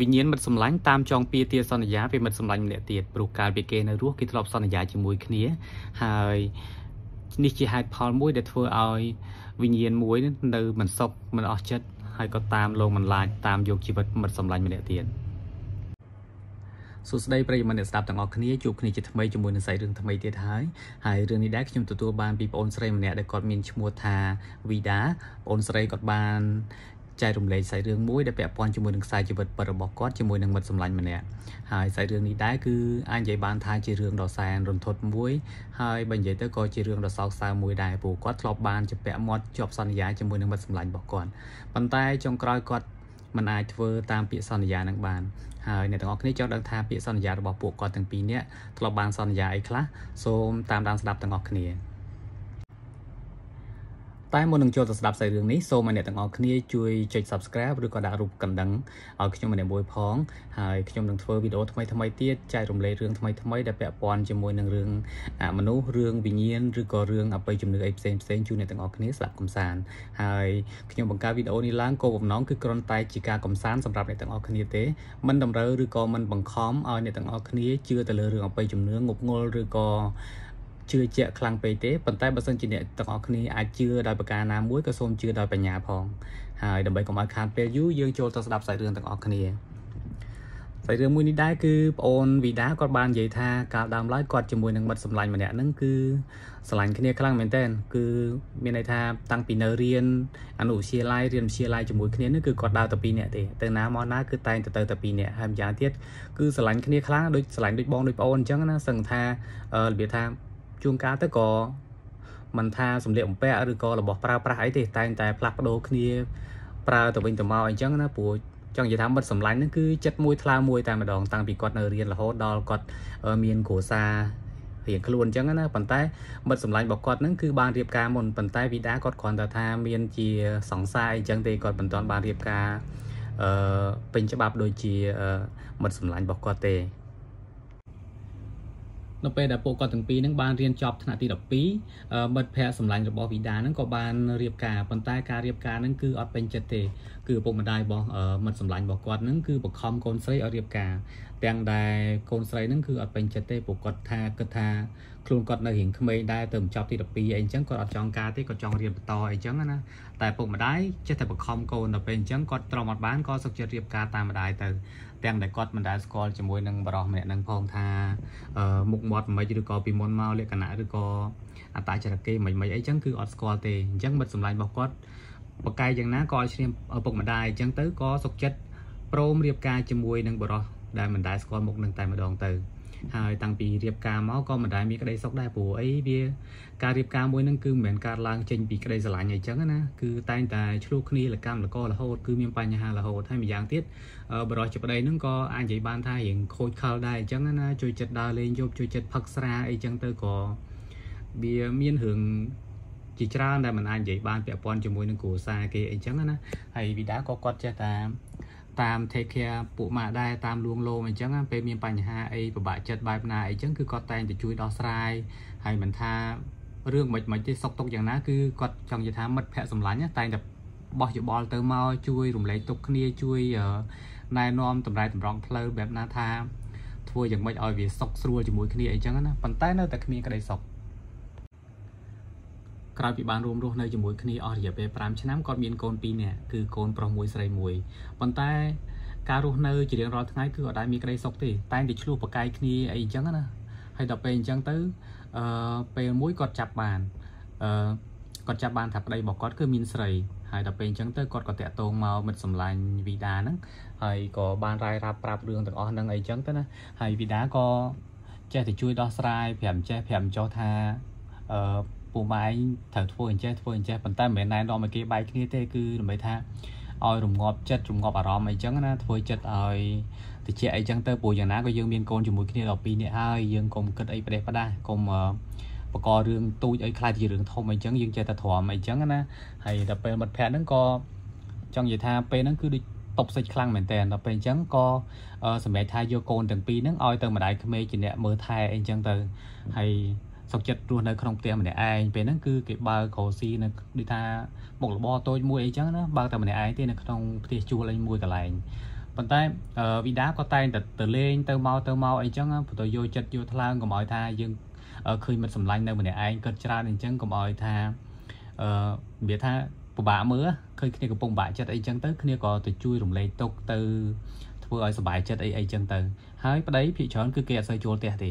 វិញ្ញាណមិត្តសម្លាញ់តាមចងពៀទាសន្យាពីមិត្តសម្លាញ់ម្នាក់ទៀតព្រោះកាលពីគេនៅរស់គេធ្លាប់សន្យាជាមួយគ្នាហើយនេះជាហេតុផលមួយដែលធ្វើឲ្យវិញ្ញាណមួយនៅមិនសុខមិនអស់ចិត្តហើយក៏តាមលងមិនឡាចតាមយកជីវិតមិត្តសម្លាញ់ម្នាក់ទៀតសួស្តីប្រិយមិត្តអ្នកស្ដាប់ទាំងអស់គ្នាជួបគ្នាជាថ្មីជាមួយនឹងសាច់រឿងថ្មីទៀតហើយហើយរឿងនេះដែរខ្ញុំទទួលបានពីបងអូនស្រីម្នាក់ដែលគាត់មានឈ្មោះថាវីដាបងអូនស្រីគាត់បាន ចែករំលែកសាច់រឿងមួយដែលពាក់ព័ន្ធជាមួយនឹងខ្សែជីវិតពិតរបស់គាត់ជាមួយនឹងមិត្តសម្លាញ់ម្នាក់ហើយសាច់រឿងនេះដែរគឺអាចនិយាយបានថាជារឿងដ៏សែនរន្ធត់មួយហើយបើនិយាយទៅក៏ជារឿងដ៏សោកសៅមួយដែរព្រោះគាត់ធ្លាប់បានជាពាក់មាត់ជាប់សន្យាជាមួយនឹងមិត្តសម្លាញ់របស់គាត់ប៉ុន្តែចុងក្រោយគាត់មិនអាចធ្វើតាមពាក្យសន្យានឹងបានហើយអ្នកទាំងអស់គ្នាចង់ដឹងថាពាក្យសន្យារបស់ពួកគាត់ទាំងពីរនាក់ធ្លាប់បានសន្យាអីខ្លះសូមតាមដានស្ដាប់ទាំងអស់គ្នា តែមុននឹងចូលទៅស្ដាប់សាច់រឿងនេះសូមឲ្យអ្នកទាំងអស់គ្នាជួយចុច Subscribe ឬក៏ដាក់រូបកណ្ដឹងឲ្យខ្ញុំម្នាក់មួយផងហើយខ្ញុំនឹងធ្វើវីដេអូថ្មីថ្មីទៀតចែករំលែករឿងថ្មីថ្មីដែលពាក់ព័ន្ធជាមួយនឹងរឿងមនុស្សរឿងវិញ្ញាណឬក៏រឿងអបិយជំនឿអីផ្សេងផ្សេងជូនអ្នកទាំងអស់គ្នាស្ដាប់កំសាន្តហើយខ្ញុំបង្កើតវីដេអូនេះឡើងគោលបំណងគឺគ្រាន់តែជាការកំសាន្តសម្រាប់អ្នកទាំងអស់គ្នាទេមិនតម្រូវឬក៏មិនបង្ខំឲ្យអ្នកទាំងអស់គ្នាជឿទៅលើរឿងអបិយជំនឿងប់ងល់ឬក៏ ជឿជាក់ខ្លាំងពេកទេប៉ុន្តែបើសិនជាអ្នកទាំងអស់គ្នាអាចជឿដោយប្រការណាមួយក៏សូមជឿដោយបញ្ញាផងហើយដើម្បីកុំឲ្យខាតពេលយូរយើងចូលទៅស្ដាប់សាច់រឿងទាំងអស់គ្នាសាច់រឿងមួយនេះដែរគឺប្អូនវីដាគាត់បាននិយាយថាកាលដើមឡើយគាត់ជាមួយនឹងមិត្តសម្លាញ់ម្នាក់ហ្នឹងគឺស្រឡាញ់គ្នាខ្លាំងមែនតើគឺមានន័យថាតាំងពីនៅរៀនអនុវិទ្យាល័យរៀនវិទ្យាល័យជាមួយគ្នានេះគឺគាត់ដើរតែពីរនាក់ទេទៅណាមកណាគឺតែងទៅទៅតែពីរនាក់ហើយម្យ៉ាងទៀតគឺស្រឡាញ់គ្នាខ្លាំងដូចស្រឡាញ់ដូចបងដូចប្អូនអញ្ចឹងណាសឹងថារបៀបថា ជួនកាលទៅក៏មិនថាសម្លៀកបំពាក់ឬក៏របស់ប្រើប្រាស់អីទេតែងតែផ្លាស់ប្ដូរគ្នាប្រើទៅវិញទៅមកអញ្ចឹងណាព្រោះចង់និយាយថាមិត្តសម្លាញ់ហ្នឹងគឺចិត្តមួយថ្លើមួយតែម្ដងតាំងពីគាត់នៅរៀនរហូតដល់គាត់មានគ្រួសាររៀងខ្លួនអញ្ចឹងណាប៉ុន្តែមិត្តសម្លាញ់របស់គាត់ហ្នឹងគឺបានរៀបការមុនប៉ុន្តែវីដាគាត់គ្រាន់តែថាមានជាសង្សារអីចឹងទេគាត់មិនទាន់បានរៀបការអឺពេញច្បាប់ដូចជាមិត្តសម្លាញ់របស់គាត់ទេ នៅពេលដែលពួកគាត់ទាំងពីរហ្នឹងបានរៀនចប់ថ្នាក់ទី12មិត្តភ័ក្តិសម្លាញ់របស់វីដាហ្នឹងក៏បានរៀបការប៉ុន្តែការរៀបការហ្នឹងគឺអត់ពេញចិត្តទេគឺឪពុកម្ដាយរបស់មិត្តសម្លាញ់របស់គាត់ហ្នឹងគឺបង្ខំកូនស្រីឲ្យរៀបការទាំងដែលកូនស្រីហ្នឹងគឺអត់ពេញចិត្តទេព្រោះគាត់ថាគិតថាខ្លួនគាត់នៅរៀងក្មេងដែរទៅបញ្ចប់ទី12អីអញ្ចឹងគាត់អត់ចង់ការទេគាត់ចង់រៀនបន្តអីចឹងណាតែពុកម្ដាយចេះតែបង្ខំកូនដល់ពេលអញ្ចឹងគាត់ទ្រាំអត់បានក៏សុខចិត្តរៀបការតាមម្ដាយទៅ ទាំងដែលគាត់មិនដែលស្គាល់ជាមួយនឹងបរិសម្នាក់នឹងផងថាមុខមាត់មិនឬក៏ពីមុនមកលក្ខណៈឬក៏អត្តចរិតគេមិនមិនអីចឹងគឺអត់ស្គាល់ទេអញ្ចឹងមិត្តសម្លាញ់របស់គាត់បកកាយយ៉ាងណាក៏ឲ្យឈ្នះឪពុកម្ដាយអញ្ចឹងទៅក៏សុខចិត្តព្រមរៀបការជាមួយនឹងបរិសដែលមិនដែលស្គាល់មុខនឹងតែម្ដងទៅ ហើយតាំងពីរៀបការមកក៏មិនដែលមានក្តីសុខដែរព្រោះអីវាការរៀបការមួយហ្នឹងគឺមិនមែនកើតឡើងចេញពីក្តីស្រឡាញ់អីចឹងណាគឺតែងតែឆ្លោះគ្នាលកម្មលករហូតគឺមានបញ្ហារហូតហើយម្យ៉ាងទៀតបរិសុទ្ធជាប្តីហ្នឹងក៏អាចនិយាយបានថារៀងខូចខលដែរអញ្ចឹងណាជួយចិត្តដើរលេងយប់ជួយចិត្តផឹកស្រាអីចឹងទៅក៏វាមានរឿងជាច្រើនដែលមិនអាចនិយាយបានពាក់ព័ន្ធជាមួយនឹងគ្រួសារគេអីចឹងណាហើយវីដាក៏គាត់ចេះតែ តាម take care ពួកម៉ាក់ដែរតាមលួងលោមអញ្ចឹងពេលមានបញ្ហាអីពិបាកចិត្តបែបណាអីចឹងគឺគាត់តែងតែជួយដោះស្រាយហើយមិនថារឿងមិនមិនទេសុកទុកយ៉ាងណាគឺគាត់ចង់និយាយថាមិត្តភ័ក្តិសម្លាញ់តែងតែបោះយោបល់ទៅមកជួយរំលែកទុកគ្នាជួយណែនាំតម្រែតម្រង់ផ្លូវបែបណាថាធ្វើយ៉ាងម៉េចឲ្យវាសុខស្រួលជាមួយគ្នាអីចឹងណាប៉ុន្តែនៅតែគ្មានក្តីសុខ ក្រោយពីបានរួមរស់នៅជាមួយគ្នាអស់រយៈពេល5ឆ្នាំគាត់មានកូន2នាក់គឺកូនប្រុសមួយស្រីមួយប៉ុន្តែការរស់នៅជារៀងរាល់ថ្ងៃគឺអត់ដែលមានក្តីសុខទេតែងតែឆ្លោះប្រកែកគ្នាអីអញ្ចឹងណាហើយដល់ពេលអញ្ចឹងទៅអឺពេលមួយគាត់ចាប់បានអឺគាត់ចាប់បានថាប្តីរបស់គាត់គឺមានស្រីហើយដល់ពេលអញ្ចឹងទៅគាត់ក៏តាក់ទងមកមិត្តសម្លាញ់វីដាហ្នឹងហើយក៏បានរាយរាប់ប្រាប់រឿងទាំងអស់ហ្នឹងអីចឹងទៅណាហើយវីដាក៏ចេះតែជួយដោះស្រាយប្រាប់ចេះប្រាប់ចោះថាអឺ ពូម៉ែឯងត្រូវធ្វើអញ្ចេះធ្វើអញ្ចេះប៉ុន្តែមិនមែនណែនាំឲ្យគេបែកគ្នាទេគឺដើម្បីថាឲ្យរងាប់ចិត្តរងាប់អារម្មណ៍អីចឹងណាធ្វើចិត្តឲ្យតិចអីចឹងទៅព្រោះយ៉ាងណាក៏យើងមានកូនជាមួយគ្នាដល់2នាក់ហើយយើងកុំគិតអីប្រទេសប្រដាស់កុំបករឿងទូចអីខ្លាចជារឿងធំអីចឹងយើងចេះតែទ្រាំអីចឹងណាហើយដល់ពេលមិត្តភ័ក្ដិហ្នឹងក៏ចង់និយាយថាពេលហ្នឹងគឺដូចតបសិចខ្លាំងមែនតើដល់ពេលអញ្ចឹងក៏សម្រាប់ថាយកកូនទាំងពីរហ្នឹងឲ្យទៅម្ដាយក្មេកជាអ្នកមើលថែអីចឹងទៅហើយ សុខចិត្តរស់នៅក្នុងផ្ទះម្នាក់ឯងពេលហ្នឹងគឺគេបើក្រោស៊ីនៅដូចថាមុខរបរតូចមួយអីចឹងណាបើតែម្នាក់ឯងទេនៅក្នុងផ្ទះជួលអីមួយកន្លែងប៉ុន្តែវីដាក៏តែងតែទៅលេងទៅមកទៅមកអីចឹងព្រោះយកចិត្តយកថ្លើមកុំឲ្យថាយើងឃើញមិត្តសម្លាញ់នៅម្នាក់ឯងគិតច្រើនអីចឹងកុំឲ្យថាអឺនិយាយថាពិបាកមើលឃើញគ្នាកំពុងបាក់ចិត្តអីចឹងទៅគ្នាក៏ទៅជួយរំលែកទុកទៅធ្វើឲ្យសុបាយចិត្តអីអីចឹងទៅហើយប្តីភាគច្រើនគឺគេអត់សូវចូលផ្ទះទេ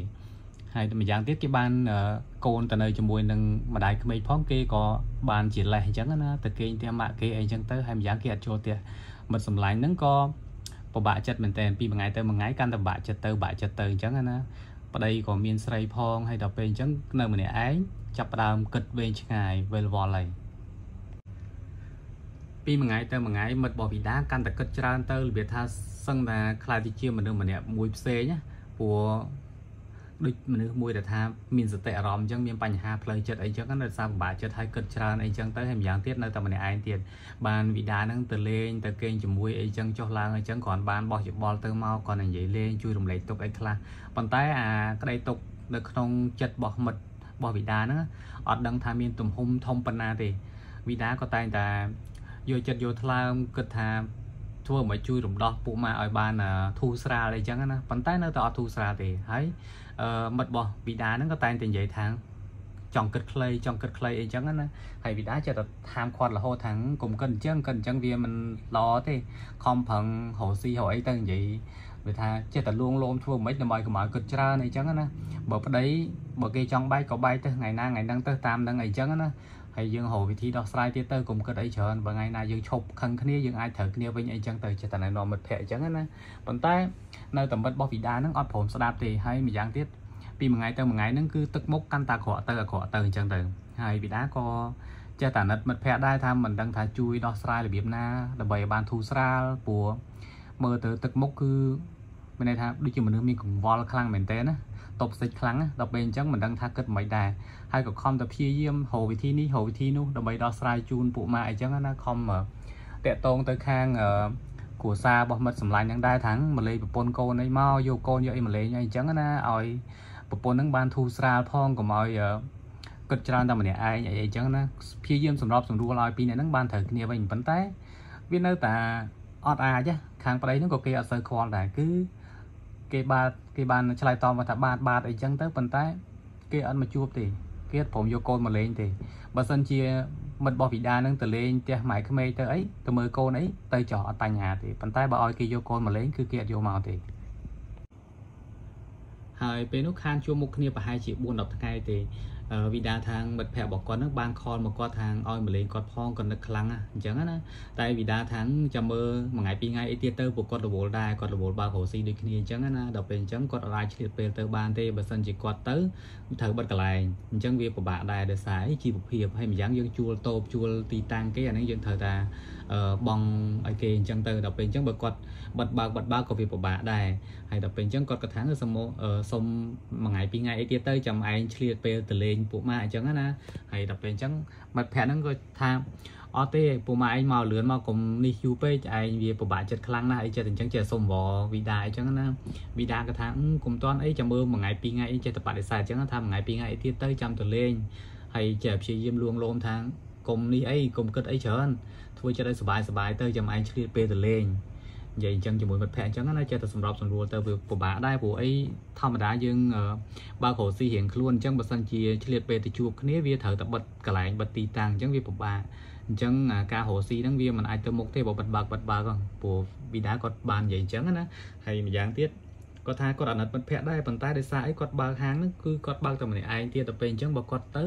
ហើយម្យ៉ាងទៀតគេបានកូនទៅនៅជាមួយនឹងម្ដាយក្មេកផងគេក៏បានជាលេសអញ្ចឹងណាទៅគេងផ្ទះម៉ាក់គេអីចឹងទៅហើយម្យ៉ាងគេអត់ចូលផ្ទះមិត្តសម្លាញ់ហ្នឹងក៏ពិបាកចិត្តមែនតើពីមួយថ្ងៃទៅមួយថ្ងៃកាន់តែបាក់ចិត្តទៅបាក់ចិត្តទៅអញ្ចឹងណាប្តីក៏មានស្រីផងហើយដល់ពេលអញ្ចឹងនៅម្នាក់ឯងចាប់ផ្ដើមគិតវែងឆ្ងាយវិលវល់ហើយពីមួយថ្ងៃទៅមួយថ្ងៃមិត្តរបស់វីដាកាន់តែគិតច្រើនទៅរបៀបថាសឹងថាខ្លាចទៅជាមនុស្សម្នាក់មួយផ្សេងណាព្រោះ ដូចមនុស្សមួយដែលថាមានសតិអារម្មណ៍អញ្ចឹងមានបញ្ហាផ្លូវចិត្តអីចឹងនៅសារពិបាកចិត្តឲ្យគិតច្រើនអីចឹងទៅហើយម្យ៉ាងទៀតនៅតែម្នាក់ឯងទៀតបានវិដាហ្នឹងទៅលេងទៅគេងជាមួយអីចឹងចុះឡើងអីចឹងគ្រាន់បានបោះយោបល់ទៅមកគាត់និយាយលេងជួយរំលែកទុកអីខ្លះប៉ុន្តែអាក្តីទុកនៅក្នុងចិត្តរបស់មិត្តរបស់វិដាហ្នឹងអត់ដឹងថាមានទំហំធំប៉ុណ្ណាទេវិដាក៏តែងតែយកចិត្តយកថ្លើមគិតថា ធ្វើមកជួយរំដោះពួកម៉ាឲ្យបានធូរស្រាលអីចឹងណាប៉ុន្តែនៅតែអត់ធូរស្រាលទេហើយមិត្តរបស់វីដាហ្នឹងក៏តែងតែនិយាយថាចង់គិតខ្លីចង់គិតខ្លីអីចឹងណាហើយវីដាចេះតែហាមគាត់រហូតថាកុំគិតអញ្ចឹងគិតអញ្ចឹងវាមិនល្អទេខំប្រឹងរកស៊ីរកអីទៅនិយាយវាថាចេះតែលួងលោមធ្វើមិនដើម្បីកុំឲ្យគិតច្រើនអីចឹងណាបើប្តីបើគេចង់បែកក៏បែកទៅថ្ងៃណាថ្ងៃហ្នឹងទៅតាមហ្នឹងអីចឹងណា ហើយយើងរកវិធីដោះស្រាយទៀតទៅកុំគិតអីច្រើនបើថ្ងៃណាយើងឈប់ខឹងគ្នាយើងអាចត្រូវគ្នាវិញអីចឹងទៅចិត្តតែណែនាំមិត្តភ័ក្តិអញ្ចឹងណាប៉ុន្តែនៅតែមិត្តរបស់វីដាហ្នឹងអត់ព្រមស្ដាប់ទេហើយម្យ៉ាងទៀតពីមួយថ្ងៃទៅមួយថ្ងៃហ្នឹងគឺទឹកមុខកាន់តែអាក្រក់ទៅអាក្រក់ទៅអញ្ចឹងទៅហើយវីដាក៏ចេះតែណិតមិត្តភ័ក្តិដែរថាមិនដឹងថាជួយដោះស្រាយរបៀបណាដើម្បីឲ្យបានធូរស្រាលព្រោះមើលទៅទឹកមុខគឺមានន័យថាដូចជាមនុស្សមានកង្វល់ខ្លាំងមែនតើណា តបសិចខ្លាំងដល់ពេលអញ្ចឹងមិនដឹងថាគិតមិនដែរហើយក៏ខំតែព្យាយាមរកវិធីនេះរកវិធីនោះដើម្បីដោះស្រាយជូនពួកម៉ាអញ្ចឹងណាខំតាក់តងទៅខាងគ្រួសាររបស់មិត្តសម្លាញ់ហ្នឹងដែរថាងមកលេងប្រពន្ធកូនអីមកយកកូនយកអីមកលេងអីអញ្ចឹងណាឲ្យប្រពន្ធហ្នឹងបានធូរស្រាលផងកុំឲ្យគិតច្រើនតែម្នាក់ឯងអីអញ្ចឹងណាព្យាយាមសម្របសម្រួលឲ្យពីរនាក់ហ្នឹងបានត្រូវគ្នាវិញប៉ុន្តែវានៅតែអត់អាចខាងប្តីហ្នឹងក៏គេអត់សូវខ្វល់ដែរគឺគេបាទ គេបានឆ្លើយតបមកថាបាទបាទអីចឹងទៅប៉ុន្តែ គេអត់មកជួបទេគេអត់ព្រមយកកូនមកលេងទេបើសិនជាមិត្តរបស់វីដានឹងទៅលេងផ្ទះម៉ែក្មេកទៅអីទៅមើលកូនអីទៅចោះអត់បញ្ហាទេប៉ុន្តែបើឲ្យគេយកកូនមកលេងគឺគេអត់យកមកទេហើយពេលនោះខានជួបមុខគ្នាប្រហែលជា4 10ថ្ងៃទេ វីដាថាងមិត្តភ័ក្តិរបស់គាត់នឹងបានខលមកគាត់ថាងឲ្យមកលេងគាត់ផងគាត់នឹកខ្លាំងណាអញ្ចឹងណាតែវីដាថាងចាំមើលមួយថ្ងៃពីរថ្ងៃអីទៀតទៅពួកគាត់រវល់ដែរគាត់រវល់បើកោស៊ីដូចគ្នាអញ្ចឹងណាដល់ពេលអញ្ចឹងគាត់អាចឆ្លៀតពេលទៅបានទេបើសិនជាគាត់ទៅត្រូវបិទកន្លែងអញ្ចឹងវាពិបាកដែរដោយសារជីវភាពហើយម្យ៉ាងយើងជួលតូបជួលទីតាំងគេអានេះយើងត្រូវតែ បងឲ្យគេអញ្ចឹងទៅដល់ពេលអញ្ចឹងបើគាត់បិទបើកបិទបើកក៏វាពិបាកដែរហើយដល់ពេលអញ្ចឹងគាត់ក៏ថាសុំសុំមួយថ្ងៃពីរថ្ងៃអីទៀតទៅចាំឯងឆ្លៀតពេលទៅលេងពួកម៉ាអញ្ចឹងណាហើយដល់ពេលអញ្ចឹងមិត្តភ័ក្ដិហ្នឹងក៏ថាអត់ទេពូម៉ាឯងមកលឿនមកកុំនេះយូរពេកឯងវាពិបាកចិត្តខ្លាំងណាស់អីចិត្តអញ្ចឹងចេះសុំវវីដាអញ្ចឹងណាវីដាក៏ថាកុំតន់អីចាំមើលមួយថ្ងៃពីរថ្ងៃអីចេះតែបដិសេធអញ្ចឹងថាមួយថ្ងៃពីរថ្ងៃអីទៀតទៅចាំទៅលេងហើយចេះព្យាយាមលួងលោមថា កុំនេះអីកុំគិតអីច្រើនធ្វើចិត្តឲ្យសុបាយសុបាយទៅចាំឯងឆ្លៀតពេលទៅលេងនិយាយអញ្ចឹងជាមួយមិត្តភ័ក្តិអញ្ចឹងណាចេះតែសម្របសម្រួលទៅវាពិបាកដែរព្រោះអីធម្មតាយើងបើក្រោស៊ីរៀងខ្លួនអញ្ចឹងបើសិនជាឆ្លៀតពេលទៅជួបគ្នាវាត្រូវតែបិទកន្លែងបិទទីតាំងអញ្ចឹងវាពិបាកអញ្ចឹងការរកស៊ីហ្នឹងវាមិនអាចទៅមុខទេបើបិទបើកបិទបើកហ្នឹងព្រោះវីដាគាត់បាននិយាយអញ្ចឹងណាហើយម្យ៉ាងទៀត គាត់ថាគាត់អាណិតមិត្តភ័ក្តិដែរប៉ុន្តែដោយសារអីគាត់បើកហាងហ្នឹងគឺគាត់បើកតែម្នាក់ឯងទៀតទៅពេលអញ្ចឹងបើគាត់ទៅ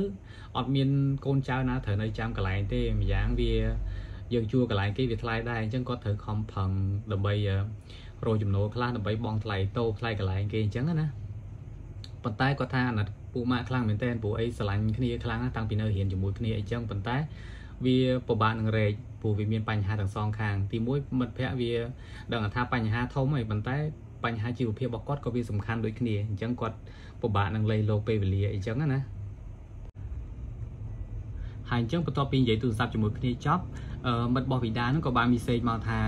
អត់មានកូនចៅណាត្រូវនៅចាំកន្លែងទេម្យ៉ាងវាយើងជួកន្លែងគេវាថ្លៃដែរអញ្ចឹងគាត់ត្រូវខំប្រឹងដើម្បីរកចំណូលខ្លះដើម្បីបង់ថ្លៃតូថ្លៃកន្លែងគេអញ្ចឹងណាប៉ុន្តែគាត់ថាអាណិតពូម៉ាក់ខ្លាំងមែនតើព្រោះអីស្រឡាញ់គ្នាខ្លាំងតាំងពីនៅរៀនជាមួយគ្នាអីចឹងប៉ុន្តែវាពិបាកនឹងរែកព្រោះវាមានបញ្ហាទាំងសងខាងទីមួយមិត្តភ័ក្តិវាដឹងថាបញ្ហាធំហើយប៉ុន្តែ បញ្ហាជីវភាពរបស់គាត់ក៏វាសំខាន់ដូចគ្នាអញ្ចឹងគាត់ពិបាកនឹងលៃលោពេលវេលាអីចឹងណាហើយអញ្ចឹងបន្ទាប់ពីនិយាយទូរស័ព្ទជាមួយគ្នាចប់មិត្តរបស់វីដាហ្នឹងក៏បានមីសេចមកថា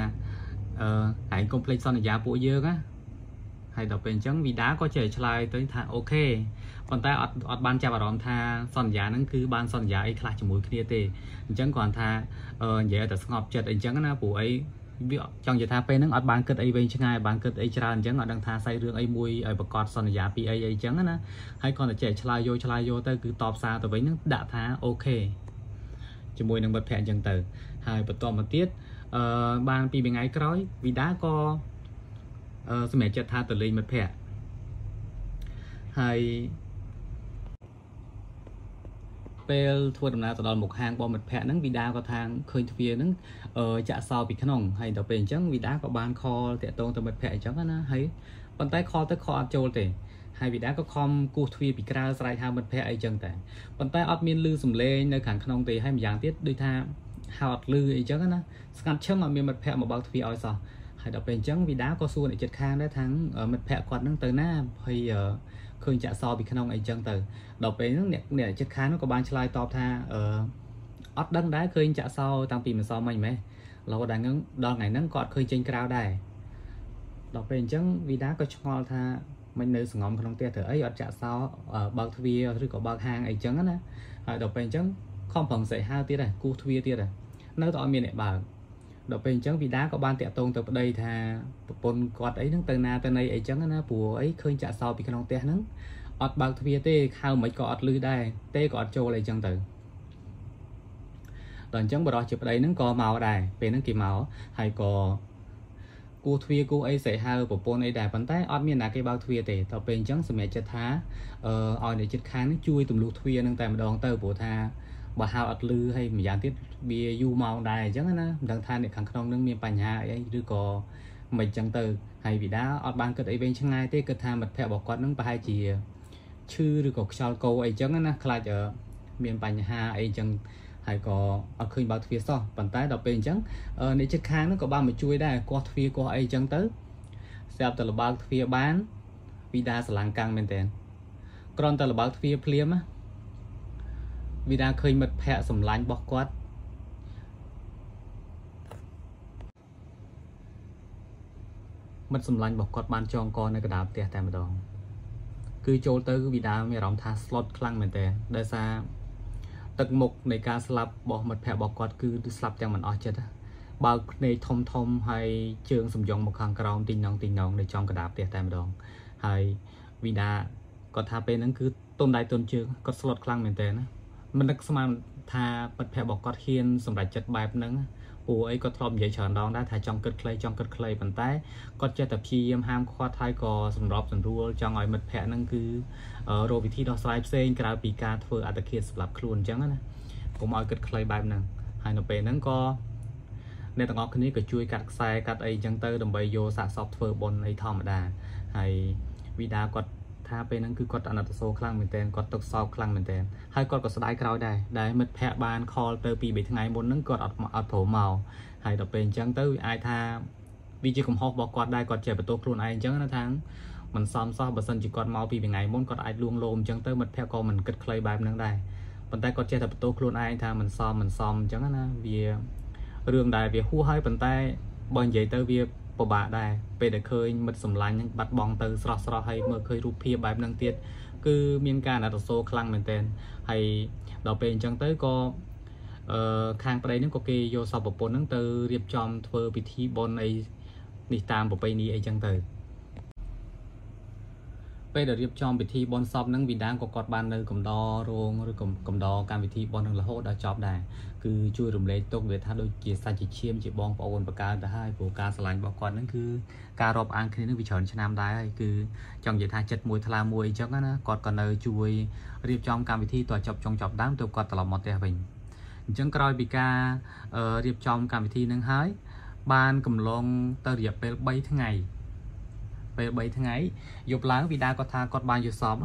អឺឯងកុំភ្លេចសន្យាពួកយើងណាហើយដល់ពេលអញ្ចឹងវីដាក៏ចេះឆ្លើយទៅថាអូខេប៉ុន្តែអត់អត់បានចាប់អារម្មណ៍ថាសន្យាហ្នឹងគឺបានសន្យាអីខ្លះជាមួយគ្នាទេអញ្ចឹងគ្រាន់ថានិយាយតែស្ងប់ចិត្តអីអញ្ចឹងណាព្រោះអី វាចង់និយាយថាពេលហ្នឹងអត់បានគិតអីវែងឆ្ងាយបានគិតអីច្រើនអញ្ចឹងអត់ដឹងថាសាយរឿងអីមួយឲ្យប្រកាសសន្យាពីអីអីអញ្ចឹងណាហើយគាត់តែចេះឆ្លើយយកឆ្លើយយកទៅគឺតបសារទៅវិញហ្នឹងដាក់ថាអូខេជាមួយនឹងមិត្តភ័ក្ដិអញ្ចឹងទៅ ហើយបន្តមកទៀតអឺបានពីថ្ងៃក្រោយវីដាក៏អឺសម្រាប់ចិត្តថាទៅលេងមិត្តភ័ក្ដិហើយ ពេលធ្វើដំណើរទៅដល់មុខហាងរបស់មិត្តភ័ក្ដិហ្នឹងវីដាក៏ថាឃើញទ្វារហ្នឹងចាក់សោពីក្នុងហើយដល់ពេលអញ្ចឹងវីដាក៏បានខលតាក់ទងទៅមិត្តភ័ក្ដិអញ្ចឹងណាហើយប៉ុន្តែខលទៅខលអត់ចូលទេហើយវីដាក៏ខំគោះទ្វារពីក្រៅស្រែកហៅមិត្តភ័ក្ដិអីចឹងតែប៉ុន្តែអត់មានលឺសំឡេងនៅខាងក្នុងទេហើយម្យ៉ាងទៀតដូចថាហៅអត់លឺអីចឹងណាស្ងាត់ឈឹងអត់មានមិត្តភ័ក្ដិមកបើកទ្វារឲ្យសោះហើយដល់ពេលអញ្ចឹងវីដាក៏សួរអ្នកចិត្តខាងដែរថាមិត្តភ័ក្ដិគាត់នឹងទៅណាហើយ ឃើញចាក់សពីក្នុងអីចឹងទៅដល់ពេលហ្នឹងអ្នកអ្នកចិត្តខាងនោះក៏បានឆ្លើយតបថាអឺអត់ដឹងដែរឃើញចាក់សោតាំងពីម្សិលមិញម៉េះរហូតដល់ហ្នឹងដល់ថ្ងៃហ្នឹងក៏អត់ឃើញចេញក្រៅដែរដល់ពេលអញ្ចឹងវីដាក៏ឆ្ងល់ថាមិននៅសងំក្នុងផ្ទះធ្វើអីអត់ចាក់សោបើកទ្វារឬក៏បើកហាងអីចឹងណាហើយដល់ពេលអញ្ចឹងខំប្រឹងស្អីហៅទៀតដែរគូសទ្វារទៀតដែរនៅតែអត់មានអ្នកបើក ដល់ពេលអញ្ចឹងវីដាក៏បានតាក់ទងទៅប្តីថាប្រពន្ធគាត់អីហ្នឹងទៅណាទៅណីអីចឹងណាព្រោះអីឃើញចាក់សោពីក្នុងផ្ទះហ្នឹងអត់បើកទ្វារទេហៅមិនក៏អត់លឺដែរទេក៏អត់ចូលអីចឹងទៅដល់អញ្ចឹងបរោះជាប្តីហ្នឹងក៏មកដែរពេលហ្នឹងគេមកហើយក៏គូទ្វារគូអីស្រែកហៅប្រពន្ធអីដែរប៉ុន្តែអត់មានណាគេបើកទ្វារទេដល់ពេលអញ្ចឹងសម្រាប់ចិត្តថាអឺឲ្យអ្នកចិត្តខាងនេះជួយទម្លុះទ្វារហ្នឹងតែម្ដងទៅព្រោះថា បើហៅអត់លឺហើយម្យ៉ាងទៀតវាយូរម៉ោងដែរអញ្ចឹងណាមិនដឹងថាអ្នកខាងក្នុងនឹងមានបញ្ហាអីឬក៏មិនអញ្ចឹងទៅហើយវីដាអត់បានគិតអីវែងឆ្ងាយទេគិតថាមិត្តភក្តិរបស់គាត់នឹងប្រហែលជាឈឺឬក៏ខ្យល់កោអីចឹងណាខ្លាចមានបញ្ហាអីចឹងហើយក៏អត់ឃើញបើកទ្វារសោះប៉ុន្តែដល់ពេលអញ្ចឹងអ្នកជិតខាងនោះក៏បានមកជួយដែរគាស់ទ្វារគាស់អីចឹងទៅស្រាប់តែលបើកទ្វារបានវីដាស្រឡាំងកាំងមែនតើគ្រាន់តែលបើកទ្វារភ្លាមណា វីដាឃើញមិត្តភ័ក្តិសម្លាញ់របស់គាត់មិត្តសម្លាញ់របស់គាត់បានចងកនៅកណ្ដាលផ្ទះតែម្ដងគឺចូលទៅវីដាមានអារម្មណ៍ថា slot ខ្លាំងមែនតើដោយសារទឹកមុខនៃការស្លាប់របស់មិត្តភ័ក្តិរបស់គាត់គឺស្លាប់ទាំងមិនអស់ចិត្តបើកភ្នែកធំធំហើយជើងសំយងមកខាងក្រោមទីងណងទីងណងនៅចំកណ្ដាលផ្ទះតែម្ដងហើយវីដាគាត់ថាពេលហ្នឹងគឺទុនដៃទុនជើងគាត់ slot ខ្លាំងមែនតើណា មិននឹកស្មានថាមិត្តភ័ក្តិរបស់គាត់ហ៊ានសម្រេចចិត្តបែបហ្នឹងព្រោះអីគាត់ធ្លាប់និយាយច្រើនដងដែរថាចង់គិតខ្លីចង់គិតខ្លីប៉ុន្តែគាត់ចេះតែព្យាយាមហាមឃាត់ហើយក៏សម្របសម្រួលចង់ឲ្យមិត្តភ័ក្តិហ្នឹងគឺរកវិធីដោះស្រាយផ្សេងក្រៅពីការធ្វើអត្តឃាតសម្រាប់ខ្លួនអញ្ចឹងណាកុំឲ្យគិតខ្លីបែបហ្នឹងហើយនៅពេលហ្នឹងក៏អ្នកទាំងអស់គ្នាក៏ជួយកាត់ខ្សែកាត់អីអញ្ចឹងទៅដើម្បីយកសាកសពធ្វើបុណ្យអីធម្មតាហើយវីដាគាត់ ថាពេលហ្នឹងគឺគាត់អាណិតសូរខ្លាំងមែនទែនគាត់ទុកសោកខ្លាំងមែនទែនហើយគាត់ក៏ស្ដាយក្រោយដែរដែលមិត្តភ័ក្តិបានខលទៅពី3ថ្ងៃមុនហ្នឹងគាត់អត់អត់ព្រមមកហើយដល់ពេលអញ្ចឹងទៅអាចថាវាជាកំហុសរបស់គាត់ដែរគាត់ចេះបន្ទោសខ្លួនឯងអញ្ចឹងណាថាមិនសមសោះបើសិនជាគាត់មកពីថ្ងៃមុនគាត់អាចលួងលោមអញ្ចឹងទៅមិត្តភ័ក្តិក៏មិនគិតខ្លីបែបហ្នឹងដែរប៉ុន្តែគាត់ចេះតែបន្ទោសខ្លួនឯងថាមិនសមមិនសមអញ្ចឹងណាវារឿងដែលវាហួសហើយប៉ុន្តែបើនិយាយទៅវា ពិបាកដែរពេលដែលឃើញមិត្តសម្លាញ់ហ្នឹងបាត់បង់ទៅស្រស់ស្រស់ហើយមើលឃើញរូបភាពបែបហ្នឹងទៀតគឺមានការអាណិតអាសូរខ្លាំងមែនទែនហើយដល់ពេលអញ្ចឹងទៅក៏អឺខាងប្តីហ្នឹងក៏គេយកសពប្រពន្ធហ្នឹងទៅរៀបចំធ្វើពិធីបុណ្យអីនេះតាមប្រពៃណីអីចឹងទៅ ពេលដែលរៀបចំពិធីបន់សពហ្នឹងវីដាក៏គាត់បាននៅកំដររោងឬកំដរកម្មវិធីបន់នឹងរហូតដល់ចប់ដែរគឺជួយរំលែកទុកវាថាដូចជាសាច់ជាឈាមជាបងប្អូនបកើទៅហើយព្រោះការឆ្លាញ់របស់គាត់ហ្នឹងគឺការរាប់អានគ្នានឹងវាច្រើនឆ្នាំដែរហើយគឺចង់និយាយថាចិត្តមួយថ្លាមួយអញ្ចឹងណាគាត់ក៏នៅជួយរៀបចំកម្មវិធីតចប់ចុងចប់ដើមទើបគាត់ត្រឡប់មកផ្ទះវិញអញ្ចឹងក្រោយពីការរៀបចំកម្មវិធីនឹងហើយបានកំឡុងទៅរយៈពេល3ថ្ងៃ ពេល3ថ្ងៃយប់ឡើងវីដាគាត់ថាគាត់បានយល់សព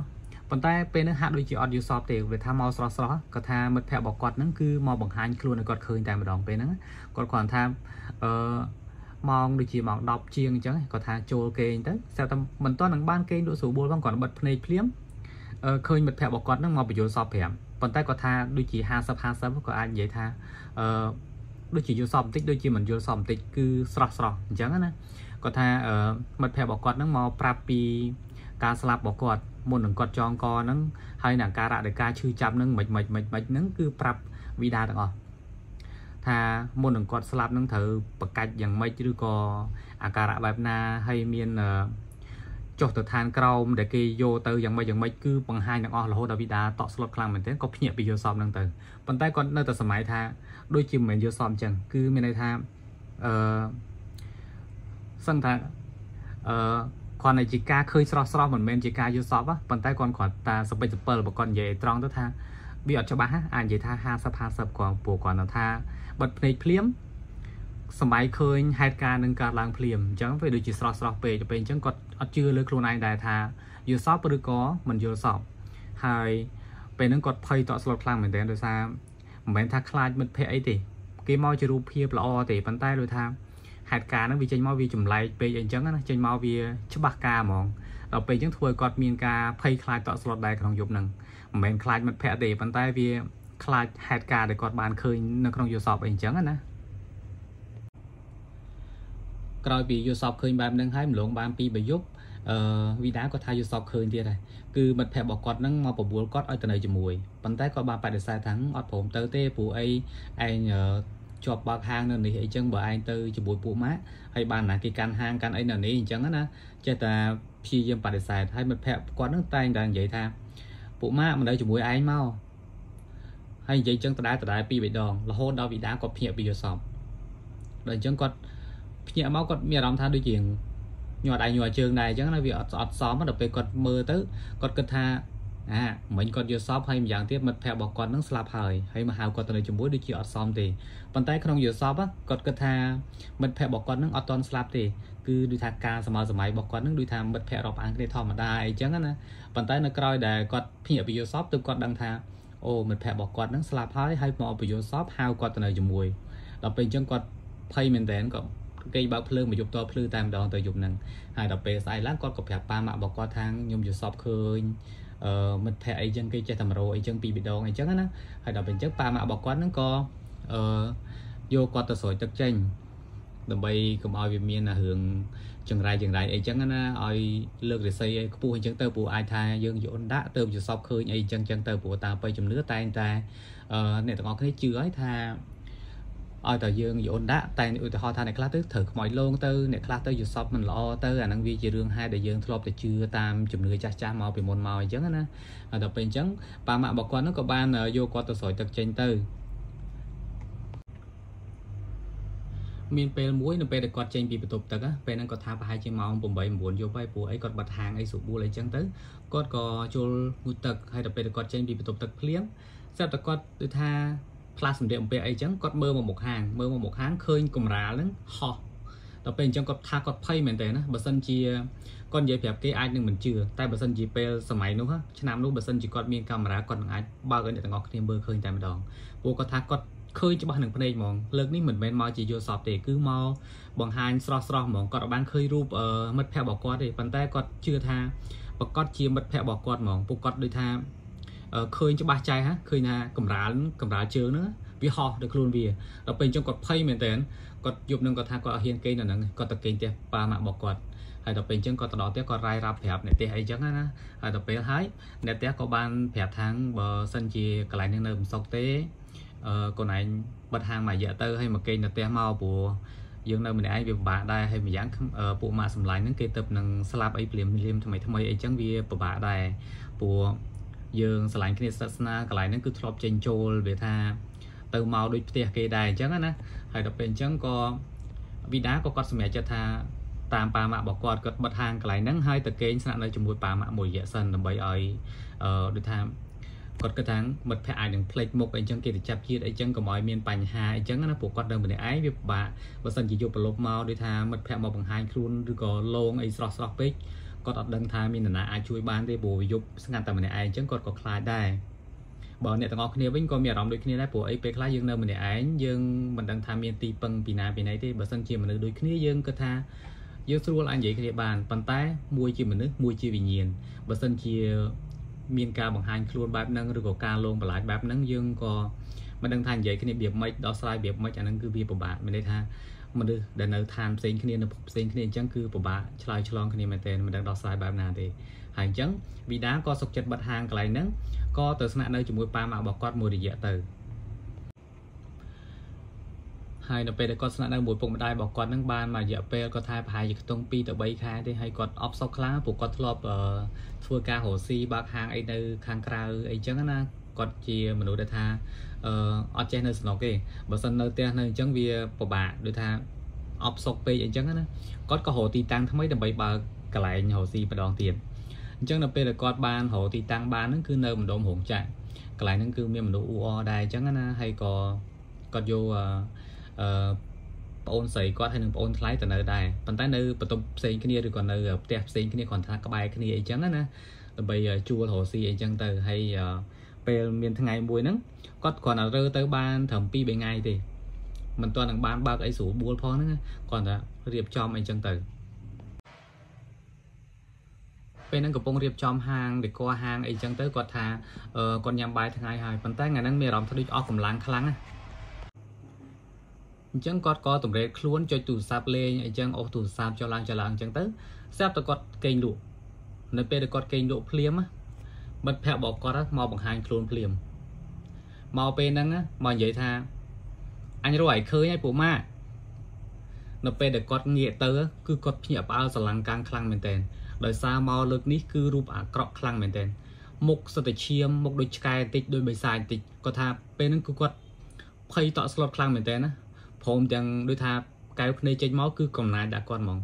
ប៉ុន្តែពេលហ្នឹងហាក់ដូចជាអត់យល់សពទេវាថាមកស្រស់ស្រស់គាត់ថាមិត្តភ័ក្តិរបស់គាត់ហ្នឹងគឺមកបង្ហាញខ្លួនឲ្យគាត់ឃើញតែម្ដងពេលហ្នឹងគាត់គាត់ថាអឺម៉ោងដូចជាម៉ោង10ជាងអញ្ចឹងគាត់ថាចូលគេងទៅស្រាប់តែមិនទាន់នឹងបានគេងលក់ស្រួលបួលផងគាត់បិទភ្នែកភ្លាមអឺឃើញមិត្តភ័ក្តិរបស់គាត់ហ្នឹងមកបញ្យល់សព5ប៉ុន្តែគាត់ថាដូចជា50 50គាត់អាចនិយាយថាអឺដូចជាយល់សពបន្តិចដូចជាមិនយល់សពបន្តិចគឺស្រស់ស្រស់អញ្ចឹងណា គាត់ថាមិត្តភ័ក្តិរបស់គាត់ហ្នឹងមកប្រាប់ពីការស្លាប់របស់គាត់មុននឹងគាត់ចងកហ្នឹងហើយនឹងការរដេការឈឺចាប់ហ្នឹងមិនមិនមិនមិនហ្នឹងគឺប្រាប់វីដាទាំងអស់ថាមុននឹងគាត់ស្លាប់នឹងត្រូវប្រកាច់យ៉ាងម៉េចឬក៏អាការៈបែបណាហើយមានចុះទៅឋានក្រោមដែលគេយកទៅយ៉ាងម៉េចយ៉ាងម៉េចគឺបង្ហាញទាំងអស់រហូតដល់វីដាតក់ស្លុតខ្លាំងមែនទែនក៏ភ្ញាក់ពីយល់សពហ្នឹងទៅប៉ុន្តែគាត់នៅតែសម័យថាដូចជាមិនមែនយល់សពអញ្ចឹងគឺមានន័យថាអឺ សឹងថាអឺគាត់នៅជាការឃើញស្រស់ស្រស់មិនមែនជាការយល់សពប៉ុន្តែគាត់គ្រាន់តែសពេចសពិលបើគាត់និយាយត្រង់ទៅថាវាអត់ច្បាស់អាចនិយាយថា50 50គាត់ពួកគាត់ថាបិទភ្នែកភ្លាមសម័យឃើញហេតុការណ៍នឹងកើតឡើងភ្លាមអញ្ចឹងវាដូចជាស្រស់ស្រស់ពេកទៅពេលអញ្ចឹងគាត់អត់ជឿលើខ្លួនឯងដែរថាយល់សពឬក៏មិនយល់សពហើយពេលហ្នឹងគាត់ភ័យតក់ស្លុតខ្លាំងមែនទែនដោយសារមិនមែនថាខ្លាចមិត្តភ័ក្តិអីទេគេមកជារូបភាពល្អទេប៉ុន្តែដូចថា ហេតុការណ៍ហ្នឹងវាចេញមកវាចម្លែកពេកអីចឹងណាចេញមកវាច្បាស់ការហ្មងដល់ពេលអញ្ចឹងធ្វើឲ្យគាត់មានការភ័យខ្លាចតក់ស្លុតដែរក្នុងយប់ហ្នឹងមិនមែនខ្លាចមិត្តភ័ក្តិទេប៉ុន្តែវាខ្លាចហេតុការណ៍ដែលគាត់បានឃើញនៅក្នុងយល់សពអីចឹងណាក្រោយពីយល់សពឃើញបែបហ្នឹងហើយម្លងបានពីបយប់អឺវីដាគាត់ថាយល់សពឃើញទៀតហើយគឺមិត្តភ័ក្តិរបស់គាត់ហ្នឹងមកបបួលគាត់ឲ្យទៅនៅជាមួយប៉ុន្តែគាត់បានបដិសេធថាអត់ព្រមទៅទេព្រោះអីឯង ជាប់បើកហាងនៅនេះអីចឹងបើឯងទៅជាមួយពួកម៉ាក់ហើយបានណាគេកាន់ហាងកាន់អីនៅនេះអញ្ចឹងណាចេះតែព្យាយាមបដិសេធហើយមិត្តភ័ក្តិគាត់នឹងតែងតែនិយាយថាពួកម៉ាក់មិននៅជាមួយឯងមកហើយនិយាយចឹងដដែលដដែលពីរបីដងរហូតដល់វិដាគាត់ភ្ញាក់ពីយល់សពដល់អញ្ចឹងគាត់ភ្ញាក់មកគាត់មានអារម្មណ៍ថាដូចជាញ័រដៃញ័រជើងដែរអញ្ចឹងណាវាអត់អត់សមដល់ពេលគាត់មើលទៅគាត់គិតថា អាមិញគាត់យល់សពហើយម្យ៉ាងទៀតមិត្តភ័ក្តិរបស់គាត់នឹងស្លាប់ហើយហើយមកហៅគាត់ទៅនៅជាមួយដូចជាអត់សមទេប៉ុន្តែក្នុងយល់សពគាត់គិតថាមិត្តភ័ក្តិរបស់គាត់នឹងអត់តន់ស្លាប់ទេគឺដូចថាការសម័យសម័យរបស់គាត់នឹងដូចថាមិត្តភ័ក្តិរាប់អានគ្នាធម្មតាអីចឹងណាប៉ុន្តែនៅក្រោយដែលគាត់ភ្ញាក់ពីយល់សពទើបគាត់ដឹងថាអូមិត្តភ័ក្តិរបស់គាត់នឹងស្លាប់ហើយហើយមកពីយល់សពហៅគាត់ទៅនៅជាមួយដល់ពេលអញ្ចឹងគាត់ភ័យមែនតើក៏គេបើកភ្លើងមកយប់តភ្លឺតែម្ដងទៅយប់ហ្នឹងហើយដល់ពេលស្អែកឡើងគាត់ក៏ប្រាប់ប៉ាម៉ាក់របស់គាត់ថាខ្ញុំយល់សពឃើញអឺ មិត្តភ័ក្តិអីចឹងគេចេះតែមករោអីចឹងពីបេដងអីចឹងណាហើយដល់ពេលអញ្ចឹងប៉ាម៉ាក់របស់គាត់ហ្នឹងក៏អឺយកគាត់ទៅស្រោចទឹកចេញដើម្បីកុំឲ្យវាមានរឿងចង្រៃចង្រៃអីចឹងណាឲ្យលើករិស័យឲ្យខ្ពស់អញ្ចឹងទៅព្រោះអាចថាយើងយន់ដាក់ទៅជាសពឃើញអីចឹងចឹងទៅព្រោះតាមបីជំនឿតែងតែអឺអ្នកទាំងអស់គ្នាជឿហើយថា ឲ្យតែយើងយន់ដាក់តែឧទាហរណ៍ថាអ្នកខ្លះទៅត្រូវខ្មោចលងទៅអ្នកខ្លះទៅយល់សពមិនល្អទៅអាហ្នឹងវាជារឿងហេតុដែលយើងធ្លាប់តែជឿតាមជំនឿចាស់ចាស់មកពីមុនមកអញ្ចឹងណាដល់ពេលអញ្ចឹងប៉ាម៉ាក់របស់គាត់ហ្នឹងក៏បានយកគាត់ទៅស្រោចទឹកចេញទៅមានពេលមួយនៅពេលដែលគាត់ចេញពីបន្ទប់ទឹកពេលហ្នឹងគាត់ថាប្រហែលជាម៉ោង8 9យប់ហើយព្រោះអីគាត់បិទហាងអីស្រួលអីចឹងទៅគាត់ក៏ចូលងូតទឹកហើយដល់ពេលដែលគាត់ចេញពីបន្ទប់ទឹកភ្លាមស្រាប់តែគាត់ដូចថា ផ្លាស់សម្ភារអំពាអីចឹងគាត់មើលមកមុខហាងមើលមកមុខហាងឃើញកំរាលហ្នឹងហោះដល់ពេលអញ្ចឹងគាត់ថាគាត់ភ័យមែនតើណាបើសិនជាគាត់និយាយប្រាប់គេអាចនឹងមិនជឿតែបើសិនជាពេលសម័យនោះឆ្នាំនោះបើសិនជាគាត់មានកាមេរ៉ាគាត់នឹងអាចបើកឲ្យអ្នកទាំងអស់គ្នាមើលឃើញតែម្ដងព្រោះគាត់ថាគាត់ឃើញច្បាស់នឹងភ្នែកហ្មងលើកនេះមិនមែនមកជាយល់សពទេគឺមកបង្ហាញស្រស់ស្រស់ហ្មងគាត់បានឃើញរូបមិត្តភ័ក្តិរបស់គាត់ទេប៉ុន្តែគាត់ជឿថាប្រកាសជាមិត្តភ័ក្តិរបស់គាត់ហ្មងពួកគាត់ដូចថា ឃើញច្បាស់ចែហ่ะឃើញថាកំរាលកំរាលជើងហ្នឹងវាហោះដល់ខ្លួនវាដល់ពេលអញ្ចឹងគាត់ភ័យមែនតើគាត់យប់នឹងគាត់ថាគាត់អត់ហ៊ានគេងនៅហ្នឹងគាត់ទៅគេងផ្ទះប៉ាម៉ាក់របស់គាត់ហើយដល់ពេលអញ្ចឹងគាត់ទៅដល់ផ្ទះគាត់រាយរាប់ប្រាប់អ្នកផ្ទះអីចឹងណាហើយដល់ពេលហើយអ្នកផ្ទះក៏បានប្រាប់ថាបើសិនជាកន្លែងនេះនៅមិនសុខទេអឺកូនឯងបិទហាងមួយរយៈទៅហើយមកគេងនៅផ្ទះមកព្រោះយើងនៅម្នាក់ឯងវាពិបាកដែរហើយម្យ៉ាងពួកម៉ាក់សម្លាញ់ហ្នឹងគេទៅនឹងស្លាប់អីភ្លាមភ្លាមថ្មីថ្មីអីចឹងវាពិបាកដែរព្រោះ យើងស្រឡាញ់គ្នាសាសនាកន្លែងហ្នឹងគឺធ្លាប់ចេញចូលវាថា ទៅមកដូចផ្ទះគេដែរអញ្ចឹងណាហើយដល់ពេលអញ្ចឹងក៏វីដាក៏គាត់សម្រេចចិត្តថាតាមប៉ាម៉ាក់របស់គាត់គាត់បិទហាងកន្លែងហ្នឹងហើយទៅគេងស្នាក់នៅជាមួយប៉ាម៉ាក់មួយរយៈសិនដើម្បីឲ្យអឺដូចថាគាត់គិតថាមិត្តភ័ក្តិអាចនឹងផ្លេចមុខអីចឹងគេទៅចាប់ជាតិអីចឹងកុំឲ្យមានបញ្ហាអីចឹងណាពួកគាត់នៅម្នាក់ឯងវាពិបាកបើសិនជាយកប្រឡប់មកដូចថាមិត្តភ័ក្តិមកបង្ហាញខ្លួនឬក៏លងអីស្រស់ស្រស់ពេក គាត់អត់ដឹងថាមាននរណាអាចជួយបានទេព្រោះយប់ស្ងាត់តែម្នាក់ឯងចឹងគាត់ក៏ខ្លាចដែរបើអ្នកទាំងអស់គ្នាវិញក៏មានអារម្មណ៍ដូចគ្នាដែរព្រោះអីពេលខ្លះយើងនៅម្នាក់ឯងយើងមិនដឹងថាមានទីពឹងពីណាពីណីទេបើសិនជាមនុស្សដូចគ្នាយើងគិតថាយើងស្រួលអាចនិយាយគ្នាបានប៉ុន្តែមួយជាមនុស្សមួយជាវិញ្ញាណបើសិនជាមានការបង្ហាញខ្លួនបែបហ្នឹងឬក៏ការលងបន្លាចបែបហ្នឹងយើងក៏មិនដឹងថានិយាយគ្នារបៀបម៉េចដោះស្រាយរបៀបម៉េចអាហ្នឹងគឺវាពិបាកមានន័យថា មនុស្សដែលនៅឋានផ្សេងគ្នានៅផ្សេងគ្នាអញ្ចឹងគឺពិបាកឆ្លើយឆ្លងគ្នាមែនទែនមិនដឹងដោះស្រាយបែបណាទេហើយអញ្ចឹងវីដាក៏សុខចិត្តបិទហាងកន្លែងហ្នឹងក៏ទៅស្នាក់នៅជាមួយប៉ាម៉ាក់របស់គាត់មួយរយៈទៅហើយនៅពេលដែលគាត់ស្នាក់នៅមួយពុកម្ដាយរបស់គាត់នឹងបានមួយរយៈពេលគាត់ថាប្រហែលជាខ្ទង់2ទៅ3ខែទេហើយគាត់អបសោកខ្លាំងព្រោះគាត់ធ្លាប់ធ្វើការរកស៊ីបើកហាងអីនៅខាងក្រៅអីចឹងណា គាត់ជាមនុស្សដែលថាអឺអត់ចេះនៅស្នុកទេបើសិននៅផ្ទះនៅអញ្ចឹងវាពិបាកដូចថាអបសុកពេកអីចឹងណាគាត់ក៏រកទីតាំងថ្មីដើម្បីបើកកន្លែងរកស៊ីម្ដងទៀតអញ្ចឹងនៅពេលដែលគាត់បានរកទីតាំងបានហ្នឹងគឺនៅម្ដុំរោងចក្រកន្លែងហ្នឹងគឺមានមនុស្សអ៊ូអដែរអញ្ចឹងណាហើយក៏គាត់យកអឺប្អូនស្រីគាត់ហើយនឹងប្អូនថ្លៃទៅនៅដែរប៉ុន្តែនៅបន្ទប់ផ្សេងគ្នាឬក៏នៅផ្ទះផ្សេងគ្នាគ្រាន់តែក្បែរគ្នាអីចឹងណាដើម្បីជួលរកស៊ីអីចឹងទៅហើយ ពេលមានថ្ងៃមួយហ្នឹងគាត់គ្រាន់តែរើទៅបានត្រឹម2 3ថ្ងៃទេមិនទាន់នឹងបានបើកអីស្រួលបួលផងហ្នឹងគ្រាន់តែរៀបចំអីចឹងទៅពេលហ្នឹងកំពុងរៀបចំហាងដេក័រហាងអីចឹងទៅគាត់ថាគាត់ញ៉ាំបាយថ្ងៃហើយប៉ុន្តែថ្ងៃហ្នឹងមានអារម្មណ៍ថាដូចអស់កម្លាំងខ្លាំងណាអញ្ចឹងគាត់ក៏តម្រេកខ្លួនចុចទូរស័ព្ទលេងអីចឹងអូសទូរស័ព្ទចុះឡើងចុះឡើងអញ្ចឹងទៅស្រាប់តែគាត់កេងលក់នៅពេលដែលគាត់កេងលក់ភ្លាម មិត្តភ័ក្តិរបស់គាត់មកបង្ហាញខ្លួនភ្លាមមកពេលហ្នឹងមកនិយាយថាអញរកឲ្យឃើញឲ្យពូម៉ានៅពេលដែលគាត់ងាកទៅ គឺគាត់ភ្ញាក់ផ្អើលស្រឡាំងកាំងខ្លាំងមែនតើដោយសារមកលើកនេះគឺរូបអាក្រក់ខ្លាំងមែនតើមុខសិតតែឈាមមុខដូចឆ្កែបន្តិចដូចបិសាចបន្តិចគាត់ថាពេលហ្នឹងគឺគាត់ភ័យតក់ស្លុតខ្លាំងមែនតើណាព្រមទាំងដូចថាកែវភ្នែកចេញមកគឺកំណាចដាក់គាត់ហ្មង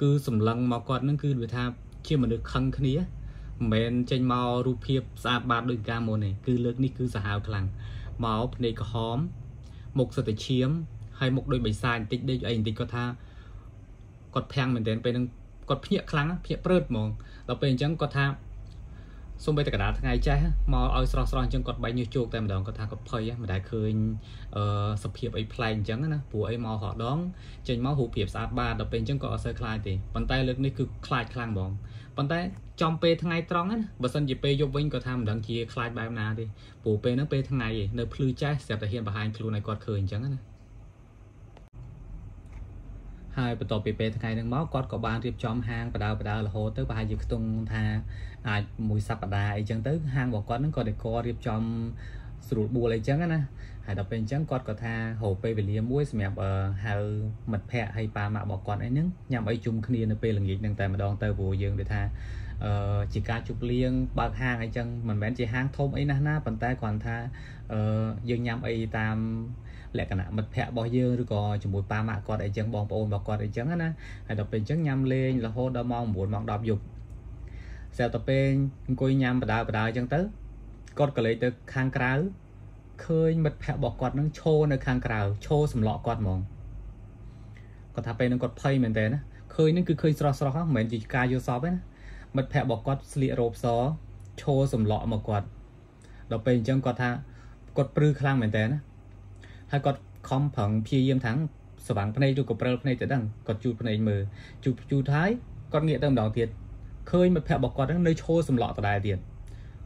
គឺសម្លឹងមកគាត់ហ្នឹងគឺដូចថាជាមនុស្សខឹងគ្នា មិនមែនចេញមករូបភាពស្អាតបាតដូចកាលមុនទេគឺលើកនេះគឺសាហាវខ្លាំងមកភ្នែកក្រហមមុខសិតតែឈាមហើយមុខដូចបិសាចបន្តិចដេកអីបន្តិចគាត់ថាគាត់ភាំងមែនទែនពេលហ្នឹងគាត់ភ្ញាក់ខ្លាំងភ្ញាក់ព្រឺតហ្មងដល់ពេលអញ្ចឹងគាត់ថាសូម្បីតែកណ្ដាលថ្ងៃចេះមកឲ្យស្រស់ស្រស់អញ្ចឹងគាត់បែកញើសជោគតែម្ដងគាត់ថាគាត់ភ័យមិនដែលឃើញអឺសភាពអីប្លែកអញ្ចឹងណាព្រោះអីមករដងចេញមករូបភាពស្អាតបាតដល់ពេលអញ្ចឹងក៏អត់សូវខ្លាចទេប៉ុន្តែលើកនេះគឺខ្លាចខ្លាំងហ្មងប៉ុន្តែ ចំពេលថ្ងៃត្រង់ណាបើសិនជាពេលយប់វិញក៏ថាមិនដឹងជាខ្លាចបែបណាទេព្រោះពេលហ្នឹងពេលថ្ងៃឯងនៅភ្លឺចេះស្រាប់តែហ៊ានបង្ហាញខ្លួនឲ្យគាត់ឃើញអញ្ចឹងណាហើយបន្ទាប់ពីពេលថ្ងៃហ្នឹងមកគាត់ក៏បានរៀបចំហាងបដៅបដៅរហូតទៅប្រហែលជាខ្ទង់ថាអាចមួយសប្តាហ៍អីចឹងទៅហាងរបស់គាត់ហ្នឹងក៏ដេករៀបចំស្រួលបួលអីចឹងណាហើយដល់ពេលអញ្ចឹងគាត់ក៏ថាហៅពេលវេលាមួយសម្រាប់ហៅមិត្តភ័ក្តិហើយប៉ាម៉ាក់របស់គាត់អីហ្នឹងញ៉ាំអីជុំគ្នានៅពេលល្ងាចហ្នឹងតែម្ដងទៅព្រោះយើងដូចថាអឺ ជាការជប់លៀងបើកហាងអីចឹងមិនមែនជាហាងធំអីណាស់ណាប៉ុន្តែគ្រាន់ថាអឺយើងញ៉ាំអីតាមលក្ខណៈមិត្តភ័ក្តិរបស់យើងឬក៏ជាមួយប៉ាម៉ាក់គាត់អីចឹងបងប្អូនរបស់គាត់អីចឹងណាហើយដល់ពេលអញ្ចឹងញ៉ាំលេងរហូតដល់ម៉ោង9ម៉ោង10យប់ស្រាប់តែពេលអង្គុយញ៉ាំបដាបដាអញ្ចឹងទៅគាត់ក៏លេចទៅខាងក្រៅឃើញមិត្តភ័ក្តិរបស់គាត់នឹងឈរនៅខាងក្រៅឈរសម្លក់គាត់ហ្មងគាត់ថាពេលនឹងគាត់ភ័យមែនតើណាឃើញនឹងគឺឃើញស្រស់ស្រស់ហ្នឹងមិនមែនជាការយល់សពទេណា មិត្តភ័ក្តិរបស់គាត់ស្លៀករ៉ូបសឈរសម្លក់មកគាត់ដល់ពេលអញ្ចឹងគាត់ថាគាត់ព្រឺខ្លាំងមែនតើណាហើយគាត់ខំប្រឹងព្យាយាមថាងស្វាងភ្នែកឬក៏ព្រិលភ្នែកទៅដឹងគាត់ជូតភ្នែកមើលជូតជូតហើយគាត់ងាកទៅម្ដងទៀតឃើញមិត្តភ័ក្តិរបស់គាត់ហ្នឹងនៅឈរសម្លក់ដដែលទៀត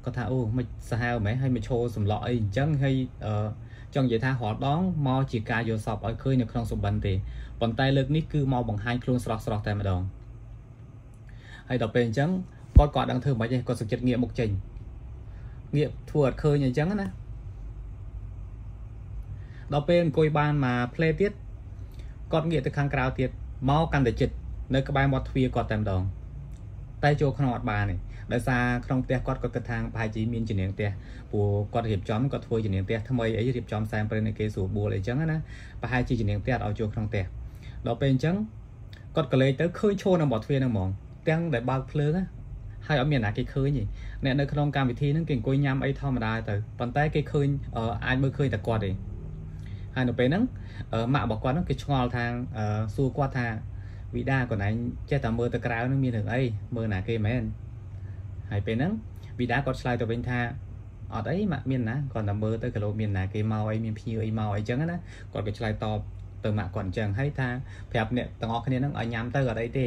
គាត់ថាអូមិនសាហាវហ្មងហើយមកឈរសម្លក់អីអញ្ចឹងហើយអឺចង់និយាយថារាល់ដងមកជាការយល់សពឲ្យឃើញនៅក្នុងសម្បត្តិទេប៉ុន្តែលើកនេះគឺមកបង្ហាញខ្លួនស្រស់ស្រស់តែម្ដង ហើយដល់ពេលអញ្ចឹងគាត់ក៏អត់ដឹងធ្វើមិនទេគាត់សុខចិត្តងាកមុខចេញងាកធ្វើអត់ឃើញអញ្ចឹងណាដល់ពេលអង្គុយបានមកផ្លេទៀតគាត់ងាកទៅខាងក្រៅទៀតមកកាន់តែចិត្តនៅក្បែរមាត់ទ្វារគាត់តែម្ដងតែចូលក្នុងអត់បានទេដោយសារក្នុងផ្ទះគាត់គាត់គិតថាប្រហែលជាមានជំនាញផ្ទះព្រោះគាត់រៀបចំគាត់ធ្វើជំនាញផ្ទះថ្មីអីរៀបចំសែនព្រេនឲ្យគេស្រួលបួលអីចឹងណាប្រហែលជាជំនាញផ្ទះអត់ឲ្យចូលក្នុងផ្ទះដល់ពេលអញ្ចឹងគាត់ក៏លេចទៅឃើញឈរនៅមាត់ទ្វារហ្នឹងហ្មង ទាំងដែលបើកភ្លើងហើយអត់មានអ្នកគេឃើញទេអ្នកនៅក្នុងកម្មវិធីហ្នឹងគេអង្គុយញ៉ាំអីធម្មតាទៅប៉ុន្តែគេឃើញអាចមើលឃើញតែគាត់ទេហើយនៅពេលហ្នឹងម៉ាក់របស់គាត់ហ្នឹងគេឆ្ងល់ថាសួរគាត់ថាវិដាគាត់ឯងចេះតែមើលទៅក្រៅហ្នឹងមានរឿងអីមើលណាគេមែនហើយពេលហ្នឹងវិដាគាត់ឆ្លើយទៅវិញថាអត់អីម៉ាក់មានណាគាត់តែមើលទៅគីឡូមានណាគេមកអីមានភ្ញៀវអីមកអីចឹងណាគាត់ក៏ឆ្លើយតបទៅម៉ាក់គាត់អញ្ចឹងហើយថាប្រាប់អ្នកទាំងអស់គ្នាហ្នឹងឲ្យញ៉ាំទៅអត់អីទេ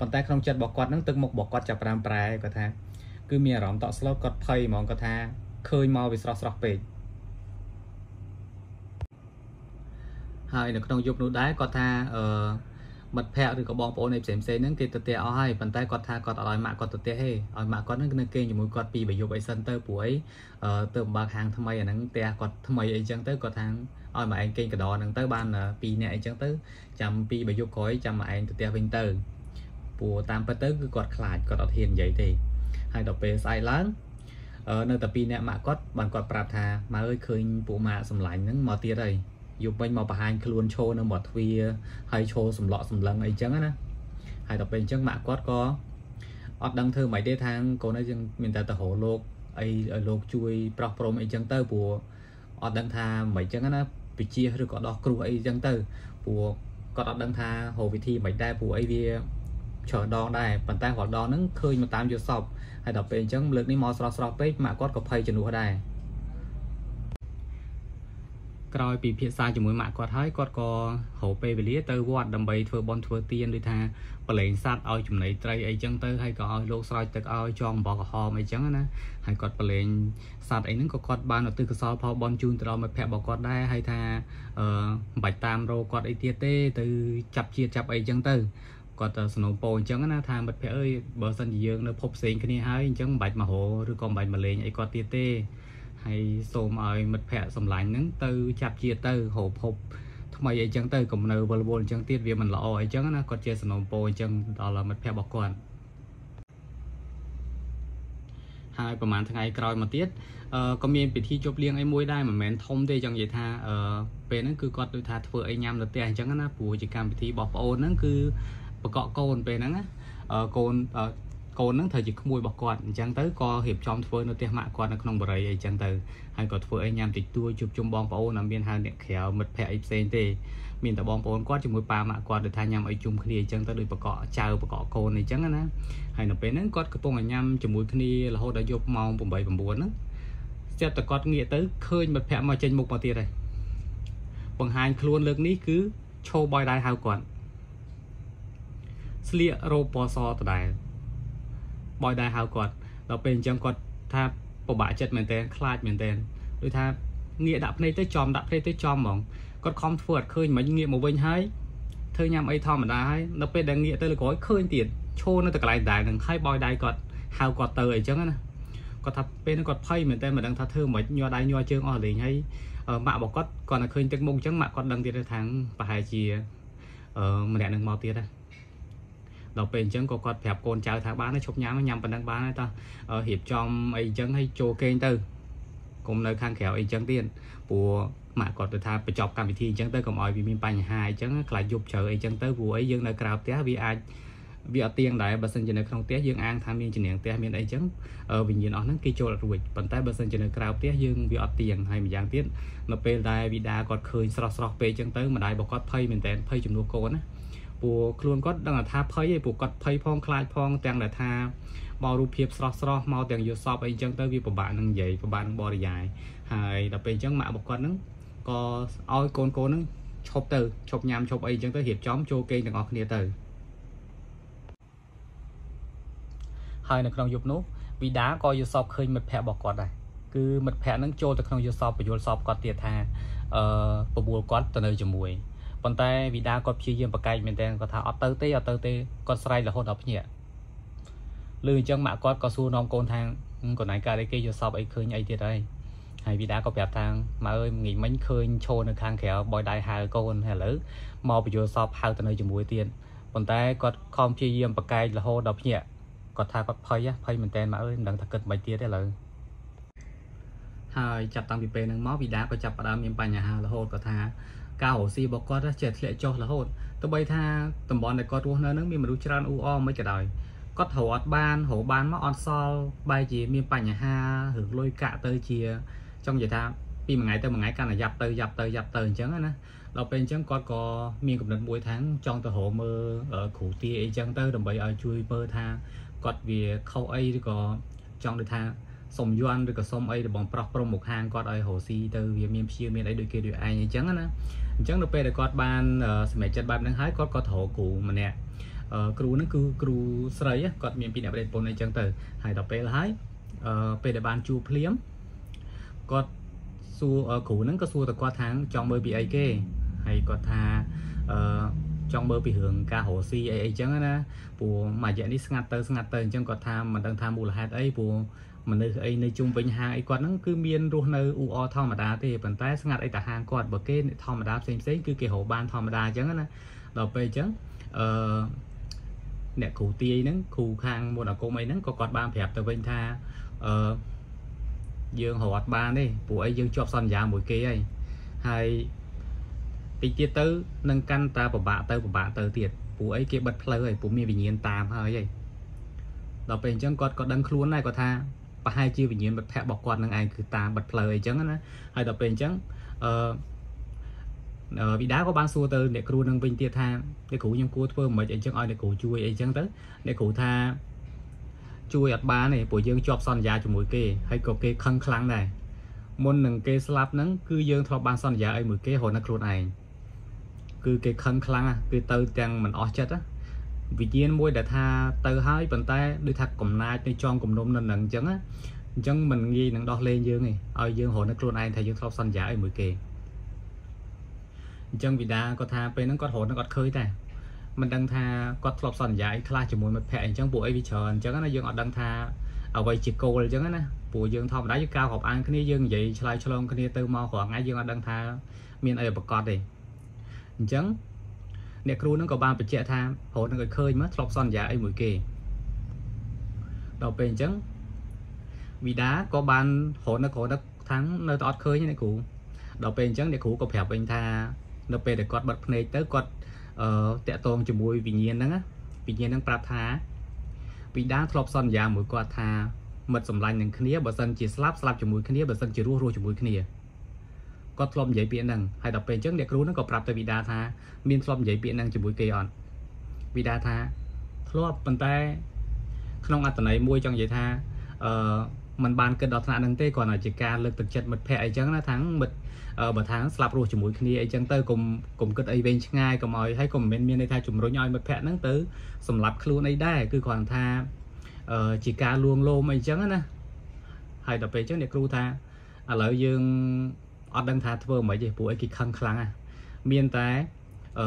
ប៉ុន្តែក្នុងចិត្តរបស់គាត់ហ្នឹងទឹកមុខរបស់គាត់ចាប់ប្រាំប្រែគាត់ថាគឺមានអារម្មណ៍តក់ស្លុតគាត់ភ័យហ្មងគាត់ថាឃើញមកវាស្រស់ស្រស់ពេកហើយនៅក្នុងយុគនោះដែរគាត់ថាអឺមិត្តភ័ក្តិឬក៏បងប្អូនឯផ្សេងផ្សេងហ្នឹងគេទៅផ្ទះអស់ហើយប៉ុន្តែគាត់ថាគាត់អត់ឲ្យម៉ាក់គាត់ទៅផ្ទះទេឲ្យម៉ាក់គាត់ហ្នឹងនៅគេងជាមួយគាត់ពីរបីយប់អីសិនទៅព្រោះអីទៅបើកហាងថ្មីអាហ្នឹងផ្ទះគាត់ថ្មីអីចឹងទៅគាត់ថាឲ្យមកឯងគេងកដហ្នឹងទៅបាន2នាក់អីចឹងទៅចាំពីបើយកក្រោយចាំមកឯងទៅផ្ទះវិញទៅ ព្រោះតាមពិតទៅគឺគាត់ខ្លាចគាត់អត់ហ៊ាននិយាយទេហើយដល់ពេលស្អែកឡើងនៅតែពីរអ្នកម៉ាក់គាត់បានគាត់ប្រាប់ថាម៉ៅអើយឃើញពួកម៉ាក់សម្លាញ់ហ្នឹងមកទៀតហើយយប់វិញមកបង្ហាញខ្លួនឈរនៅមាត់ទ្វារហើយឈរសម្លក់សម្លឹងអីចឹងណាហើយដល់ពេលអញ្ចឹងម៉ាក់គាត់ក៏អត់ដឹងធ្វើមិនទេថាកូនឯងមានតែតរោលោកអីឲ្យលោកជួយប្រោះព្រំអីចឹងទៅព្រោះអត់ដឹងថាមិនចឹងណាពជាឬក៏ដោះគ្រោះអីចឹងទៅព្រោះគាត់អត់ដឹងថាហៅវិធីមិនដែរព្រោះអីវា ច្រើនដងដែរប៉ុន្តែរាល់ដងហ្នឹងឃើញមកតាមយល់សពហើយដល់ពេលអញ្ចឹងលើកនេះមកស្រស់ស្រស់ពេកម៉ាក់គាត់ក៏ភ័យជំនួសដែរក្រោយពីភាសាជាមួយម៉ាក់គាត់ហើយគាត់ក៏រកពេលវេលាទៅវត្តដើម្បីធ្វើបន់ធ្វើទានដូចថាប្រឡែងសัตว์ឲ្យចំណីត្រីអីចឹងទៅហើយក៏ឲ្យលោកស្រោចទឹកឲ្យចងអំបោះក្រហមអីចឹងណាហើយគាត់ប្រឡែងសัตว์អីហ្នឹងក៏គាត់បានឧទ្ទិសកុសលផលបន់ជូនទៅដល់មិត្តភ័ក្តិរបស់គាត់ដែរហើយថាអឺមិនបាច់តាមរកគាត់អីទៀតទេទៅចាប់ជាតិចាប់អីចឹងទៅ គាត់ទៅสนុំពោអញ្ចឹងណាថាមិត្តភ័ក្តិអើយបើសិនជាយើងនៅភពផ្សេងគ្នាហើយអញ្ចឹងមិនបាច់មករឬក៏មិនបាច់មកលេងអីគាត់ទៀតទេហើយសូមឲ្យមិត្តភ័ក្តិសម្លាញ់ហ្នឹងទៅចាប់ជាទៅរកភពថ្មីអីចឹងទៅកុំនៅវល់វល់អញ្ចឹងទៀតវាមិនល្អអីចឹងណាគាត់ជាសំណុំពោអញ្ចឹងដល់មិត្តភ័ក្តិរបស់គាត់ហើយប្រហែលថ្ងៃក្រោយមកទៀតអឺក៏មានពិធីជប់លៀងអីមួយដែរមិនមែនធំទេចង់និយាយថាអឺពេលហ្នឹងគឺគាត់ដូចថាធ្វើអីញ៉ាំនៅផ្ទះអញ្ចឹងណាព្រោះជាកម្មវិធីរបស់ប្អូនហ្នឹងគឺ បកកកូនពេលហ្នឹងណាកូនកូនហ្នឹងត្រូវជាក្មួយរបស់គាត់អញ្ចឹងទៅក៏រៀបចំធ្វើនៅផ្ទះម៉ាក់គាត់នៅក្នុងបរិយាអីចឹងទៅហើយក៏ធ្វើអីញ៉ាំតិចតួចជួបជុំបងប្អូនអត់មានហៅអ្នកក្រៅមិត្តភ័ក្តិអីផ្សេងទេមានតែបងប្អូនគាត់ជាមួយប៉ាម៉ាក់គាត់ដូចថាញ៉ាំអីជុំគ្នាអញ្ចឹងទៅដូចបកកចៅបកកកូនអីចឹងណាហើយនៅពេលហ្នឹងគាត់កំពុងញ៉ាំជាមួយគ្នារហូតដល់យប់ម៉ោង8 9ហ្នឹងស្រាប់តែគាត់ងាកទៅឃើញមិត្តភ័ក្តិមកចេញមុខមកទៀតហើយបង្ហាញខ្លួនលើកនេះគឺឈោបយដៃហៅគាត់ ស្លៀករ៉ូពណ៌សដដែលបយដែរហៅគាត់ដល់ពេលអញ្ចឹងគាត់ថាពិបាកចិត្តមែនតើខ្លាចមែនតើដូចថាងាកដាក់ភ្នែកទៅចំដាក់ភ្នែកទៅចំហ្មងគាត់ខំធ្វើអត់ឃើញមិនងាកមកវិញហើយធ្វើញ៉ាំអីធម្មតាហើយដល់ពេលដែលងាកទៅលើក្រោយឃើញទៀតឈោនៅតែកន្លែងដែរនឹងហើយបយដៃគាត់ហៅគាត់ទៅអីចឹងណាគាត់ថាពេលហ្នឹងគាត់ភ័យមែនតើមិនដឹងថាធ្វើមិនញ័រដៃញ័រជើងអស់លេងហើយម៉ាក់របស់គាត់គាត់តែឃើញទឹកមុខអញ្ចឹងម៉ាក់គាត់ដឹងទៀតថាប្រហែលជាអឺម្នាក់នឹងមកទៀតណា ដល់ពេលអញ្ចឹងក៏គាត់ប្រាប់កូនចៅថាបានឈប់ញ៉ាំញ៉ាំប៉ុណ្ណឹងបានហើយតោះរៀបចំអីអញ្ចឹងឲ្យចូលគេងទៅកុំនៅខាងក្រៅអីអញ្ចឹងទៀតព្រោះម៉ាក់គាត់ទៅថាបញ្ចប់កម្មវិធីអញ្ចឹងទៅកុំឲ្យវាមានបញ្ហាអញ្ចឹងខ្លាចយប់ជ្រៅអីអញ្ចឹងទៅព្រោះអីយើងនៅក្រៅផ្ទះវាអាចវាអត់ទៀងដែរបើសិនជានៅក្នុងផ្ទះយើងអាងថាមានចំណៀងផ្ទះមានអីចឹងវិញ្ញាណអស់ហ្នឹងគេចូលអត់រួចប៉ុន្តែបើសិនជានៅក្រៅផ្ទះយើងវាអត់ទៀងហើយម្យ៉ាងទៀតនៅពេលដែលវីដាគាត់ឃើញស្រស់ស្រស់ពេកចឹងទៅម្ដាយរបស់គាត់ភ័យមែនតើភ័យចំនួនកូនណា ព្រោះខ្លួនគាត់ដឹងថាភ័យឯងព្រោះគាត់ភ័យផងខ្លាចផងទាំងដែលថាមករូបភាពស្រស់ស្រស់មកទាំងយល់សពអីចឹងទៅវាពិបាកនឹងនិយាយពិបាកនឹងបរិយាយហើយដល់ពេលអញ្ចឹងម៉ាក់របស់គាត់ហ្នឹងក៏ឲ្យកូនកូនហ្នឹងឈប់ទៅឈប់ញ៉ាំឈប់អីអញ្ចឹងទៅរៀបចំចូលគេងទាំងអស់គ្នាទៅហើយនៅក្នុងយប់នោះវីដាក៏យល់សពឃើញមិត្តភ័ក្តិរបស់គាត់ដែរគឺមិត្តភ័ក្តិហ្នឹងចូលទៅក្នុងយល់សពបញ្យល់សពគាត់ទៀតថាអឺបបួលគាត់ទៅនៅជាមួយ ប៉ុន្តែវីដាគាត់ព្យាយាមប្រកែកមែនតើគាត់ថាអត់ទៅទេអត់ទៅទេគាត់ស្រែករហូតដល់ភ្ញាក់លឺអញ្ចឹងម៉ាក់គាត់ក៏សួរនាំកូនថាកូនឯងកើតអីគេយកសពអីឃើញអីទៀតហើយហើយវីដាក៏ប្រាប់ថាម៉ែអើយងាយមិញឃើញឈរនៅខាងក្រៅបយដៃហៅកូនហើយឥឡូវមកបញ្យល់សពហៅទៅនៅជាមួយទៀតប៉ុន្តែគាត់ខំព្យាយាមប្រកែករហូតដល់ភ្ញាក់គាត់ថាគាត់ភ័យភ័យមែនតើម៉ែអើយមិនដឹងថាគិតមិនទៀតទេឥឡូវហើយចាប់តាំងពីពេលហ្នឹងមកវីដាក៏ចាប់ផ្ដើមមានបញ្ហារហូតគាត់ថា ការរស់ស៊ីរបស់គាត់ចេះធ្លាក់ចុះរហូតទោះបីថាតំបន់ដែលគាត់រស់នៅហ្នឹងមានមនុស្សច្រើនអ៊ូអរមិនក៏ដោយគាត់រកអត់បានរកបានមកអត់សល់បែរជាមានបញ្ហារឿងលុយកាក់ទៅជាចង់និយាយថាពីមួយថ្ងៃទៅមួយថ្ងៃកាន់តែយ៉ាប់ទៅយ៉ាប់ទៅយ៉ាប់ទៅអញ្ចឹងណាដល់ពេលអញ្ចឹងគាត់ក៏មានកំណត់មួយថាចង់ទៅរកមើលគ្រូទាអីចឹងទៅដើម្បីឲ្យជួយមើលថាគាត់វាខុសអីឬក៏ចង់ដូចថាសុំយន់ឬក៏សុំអីរបស់ប្រុសប្រុសមកហាងគាត់ឲ្យរស់ស៊ីទៅវាមានព្យាមានអីដូចគេដូចឯងអញ្ចឹងណា អញ្ចឹងនៅពេលដែលគាត់បានសម្រេចចិត្តបែបហ្នឹងហើយគាត់ក៏ត្រូវគ្រូម្នាក់គ្រូហ្នឹងគឺគ្រូស្រីគាត់មានពីអ្នកបដិពន្ធអីចឹងទៅហើយដល់ពេលហើយពេលដែលបានជួបភ្លាមគាត់សួរគ្រូហ្នឹងក៏សួរទៅគាត់ថាចង់មើលពីអីគេហើយគាត់ថាអឺចង់មើលពីរឿងការរស់ស៊ីអីអីចឹងណាព្រោះមួយរយៈនេះស្ងាត់ទៅស្ងាត់ទៅអញ្ចឹងគាត់ថាមិនដឹងថាមូលហេតុអីព្រោះ មនុស្សអីនៅជុំវិញហាងអីគាត់ហ្នឹងគឺមានរស់នៅអ៊ូអធម្មតាទេប៉ុន្តែស្ងាត់អីតាហាងគាត់បើគេធម្មតាផ្សេងផ្សេងគឺគេរកបានធម្មតាអញ្ចឹងណាដល់ពេលអញ្ចឹងអឺអ្នកគ្រូទាយហ្នឹងគ្រូខាងមុនអាគមអីហ្នឹងក៏គាត់បានប្រាប់ទៅវិញថាអឺយើងរត់បានទេព្រោះអីយើងជាប់សន្យាមួយគេហើយហើយតិចទៀតទៅនឹងកាន់តាពិបាកទៅពិបាកទៅទៀតព្រោះអីគេបិទផ្លូវហើយព្រោះមានវិញ្ញាណតាមហើយហើយដល់ពេលអញ្ចឹងគាត់ក៏ដឹងខ្លួនដែរគាត់ថា ប្រហែលជាវិញ្ញាណមិត្តភ័ក្តិរបស់គាត់នឹងឯងគឺតាមបិទផ្លូវអីចឹងណាហើយដល់ពេលអញ្ចឹងអឺវិដាក៏បានសួរទៅអ្នកគ្រូនឹងវិញទៀតថាអ្នកគ្រូខ្ញុំគួរធ្វើមិនអីចឹងឲ្យអ្នកគ្រូជួយអីចឹងទៅអ្នកគ្រូថាជួយអត់បានទេព្រោះយើងជាប់សន្យាជាមួយគេហើយក៏គេខឹងខ្លាំងដែរមុននឹងគេស្លាប់ហ្នឹងគឺយើងធ្លាប់បានសន្យាអីមួយគេរហូតដល់ខ្លួនឯងគឺគេខឹងខ្លាំងគឺទៅទាំងមិនអស់ចិត្ត វិញ្ញាណមួយដែលថាទៅហើយប៉ុន្តែដូចថាកំណាចនៅចងគំនុំនៅនឹងអញ្ចឹងអញ្ចឹងមិនងាយនឹងដោះលែងយើងទេឲ្យយើងរហូតដល់ខ្លួនឯងថាយើងធ្លាប់សន្យាអីមួយគេអញ្ចឹងវិដាគាត់ថាពេលហ្នឹងគាត់រហូតដល់គាត់ឃើញតែមិនដឹងថាគាត់ធ្លាប់សន្យាអីខ្លះជាមួយមិត្តភ័ក្តិអញ្ចឹងពួកអីវាច្រើនអញ្ចឹងណាយើងអត់ដឹងថាអ្វីជាគោលអញ្ចឹងណាព្រោះយើងធម្មតាយើងកៅរាប់អានគ្នាយើងនិយាយឆ្លើយឆ្លងគ្នាទៅមករាល់ថ្ងៃយើងអត់ដឹងថាមានអីប្រកបទេអញ្ចឹង អ្នកគ្រូនឹងក៏បានបញ្ជាក់ថារហូតនឹងឲ្យឃើញមកធ្លាប់សន្យាអីមួយគេដល់ពេលអញ្ចឹងវិដាក៏បានរហូតនៅក្រោយនឹកថាំងនៅតែអត់ឃើញអ្នកគ្រូដល់ពេលអញ្ចឹងអ្នកគ្រូក៏ប្រាប់វិញថានៅពេលដែលគាត់បិទភ្នែកទៅគាត់អឺតាក់ទងជាមួយវិញ្ញាណហ្នឹងវិញ្ញាណហ្នឹងប្រាប់ថាវិដាធ្លាប់សន្យាមួយគាត់ថាមិត្តសម្លាញ់នឹងគ្នាបើសិនជាស្លាប់ស្លាប់ជាមួយគ្នាបើសិនជារស់រស់ជាមួយគ្នា គាត់ធ្លាប់និយាយពាក្យហ្នឹងហើយដល់ពេលអញ្ចឹងអ្នកគ្រូហ្នឹងក៏ប្រាប់ទៅវិដាថាមានធ្លាប់និយាយពាក្យហ្នឹងជាមួយគេអត់វិដាថាធ្លាប់ប៉ុន្តែ ក្នុងអត្តន័យមួយចង់និយាយថាអឺมันបានគិតដល់ថ្នាក់ហ្នឹងទេគ្រាន់តែជាការលើកទឹកចិត្តមិត្តភ័ក្តិអីចឹងណាថាមិត្តបើថាស្លាប់រស់ជាមួយគ្នាអីចឹងទៅកុំកុំគិតអីវែងឆ្ងាយកុំឲ្យហើយក៏មិនមែនមានន័យថាជំរុញឲ្យមិត្តភ័ក្តិហ្នឹងទៅសម្លាប់ខ្លួនអីដែរគឺគ្រាន់ថាអឺជាការលួងលោមអីចឹងណាហើយដល់ពេលចឹងអ្នកគ្រូថាឥឡូវយើង អត់ដឹងថាធ្វើមិនទេព្រោះអីគេខឹងខ្លាំងណាមានតែអឺ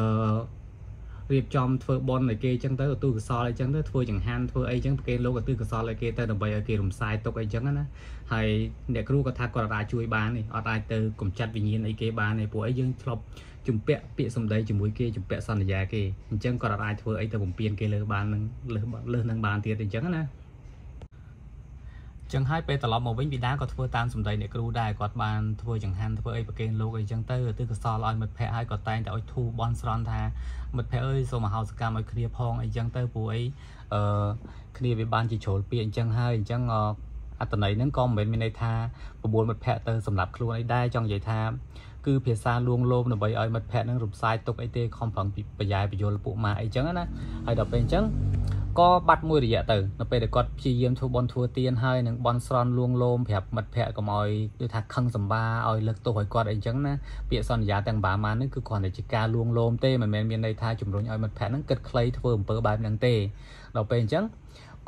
រៀបចំធ្វើបន់ឲ្យគេអញ្ចឹងទៅឧទ្ទិសកុសលអីចឹងទៅធ្វើចង្ហាន់ធ្វើអីចឹងគេលោកឧទ្ទិសកុសលឲ្យគេទៅដើម្បីឲ្យគេរំសាយទុកអីចឹងណាហើយអ្នកគ្រូក៏ថាគាត់អាចជួយបាននេះអត់អាចទៅកំចាត់វិញ្ញាណអីគេបានទេព្រោះអីយើងធ្លាប់ជំពាក់ពាក្យសម្ដីជាមួយគេជំពាក់សន្យាគេអញ្ចឹងគាត់អាចធ្វើអីទៅបំពេញគេលើបាននឹងលើលើនឹងបានទៀតអញ្ចឹងណា ចឹងហើយពេលត្រឡប់មកវិញបិតាក៏ធ្វើតាមសម្ដីអ្នកគ្រូដែរគាត់បានធ្វើចង្ហាន់ធ្វើអីប្រគេនលោកអីចឹងទៅទិកសលឲ្យមិត្តភ័ក្តិហើយក៏តែងតែឲ្យធូបន់ស្រន់ថាមិត្តភ័ក្តិអើយសូមមហោសកម្មឲ្យគ្នាផងអីចឹងទៅព្រោះអីអឺគ្នាវាបានជាជ្រុលពាក្យអញ្ចឹងហើយអញ្ចឹងអត្តន័យហ្នឹងក៏មិនមែនមានន័យថាប្របួនមិត្តភ័ក្តិទៅសម្រាប់ខ្លួនអីដែរចង់និយាយថាគឺភាសាលួងលោមដើម្បីឲ្យមិត្តភ័ក្តិនឹងរំសាយទុកអីទេខំប្រឹងប្រយ៉ាយបញ្យលពួកម៉ាអីចឹងណាហើយដល់ពេលអញ្ចឹង ក៏បាត់មួយរយៈទៅនៅពេលដែលគាត់ព្យាយាមធ្វើបន់ធ្វើទៀនហើយនឹងបន់ស្រន់លួងលោមប្រាប់មិត្តភ័ក្តិកុំឲ្យដូចថាខឹងសម្បាឲ្យលើកទោសឲ្យគាត់អីចឹងណាពាក្យសន្យាទាំងបាម៉ានហ្នឹងគឺគ្រាន់តែជាការលួងលោមទេមិនមែនមានន័យថាជំរុញឲ្យមិត្តភ័ក្តិហ្នឹងគិតខ្លីធ្វើអំពើបែបហ្នឹងទេដល់ពេលអញ្ចឹង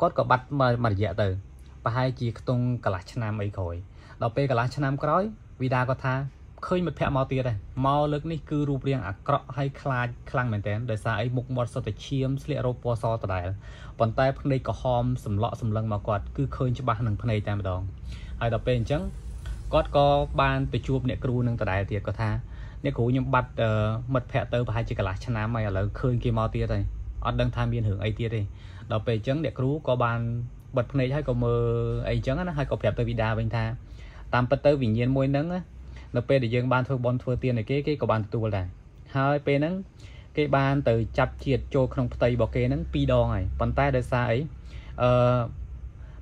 គាត់ក៏បាត់មួយរយៈទៅប្រហែលជាខ្ទង់កន្លះឆ្នាំអីក្រោយដល់ពេលកន្លះឆ្នាំក្រោយវីដាគាត់ថា ឃើញមិត្តភ័ក្តិមកទៀតដែរមកលើកនេះគឺរូបរាងអាក្រក់ហើយខ្លាចខ្លាំងមែនតើដោយសារអីមុខមាត់សុទ្ធតែឈាមស្លៀករ៉ូបពណ៌សដដែលប៉ុន្តែភ្នែកក្រហមសម្លក់សម្លឹងមកគាត់គឺឃើញច្បាស់នឹងភ្នែកតែម្ដងហើយដល់ពេលអញ្ចឹងគាត់ក៏បានទៅជួបអ្នកគ្រូនឹងដដែលទៀតគាត់ថាអ្នកគ្រូខ្ញុំបាត់មិត្តភ័ក្តិទៅប្រហែលជាកន្លះឆ្នាំហើយឥឡូវឃើញគេមកទៀតហើយអត់ដឹងថាមានរឿងអីទៀតទេដល់ពេលអញ្ចឹងអ្នកគ្រូក៏បានបិទភ្នែកហើយក៏មើលអីអញ្ចឹងណាហើយក៏ប្រាប់ទៅវីដាវិញថាតាមពិតទៅវិញ្ញាណមួយហ្នឹងណា នៅពេលដែលយើងបានធ្វើបន់ធ្វើទានឲ្យគេគេក៏បានទទួលដែរហើយពេលហ្នឹងគេបានទៅចាប់ជាតិចូលក្នុងផ្ទៃរបស់គេហ្នឹងពីរដងហើយប៉ុន្តែដោយសារអីអឺ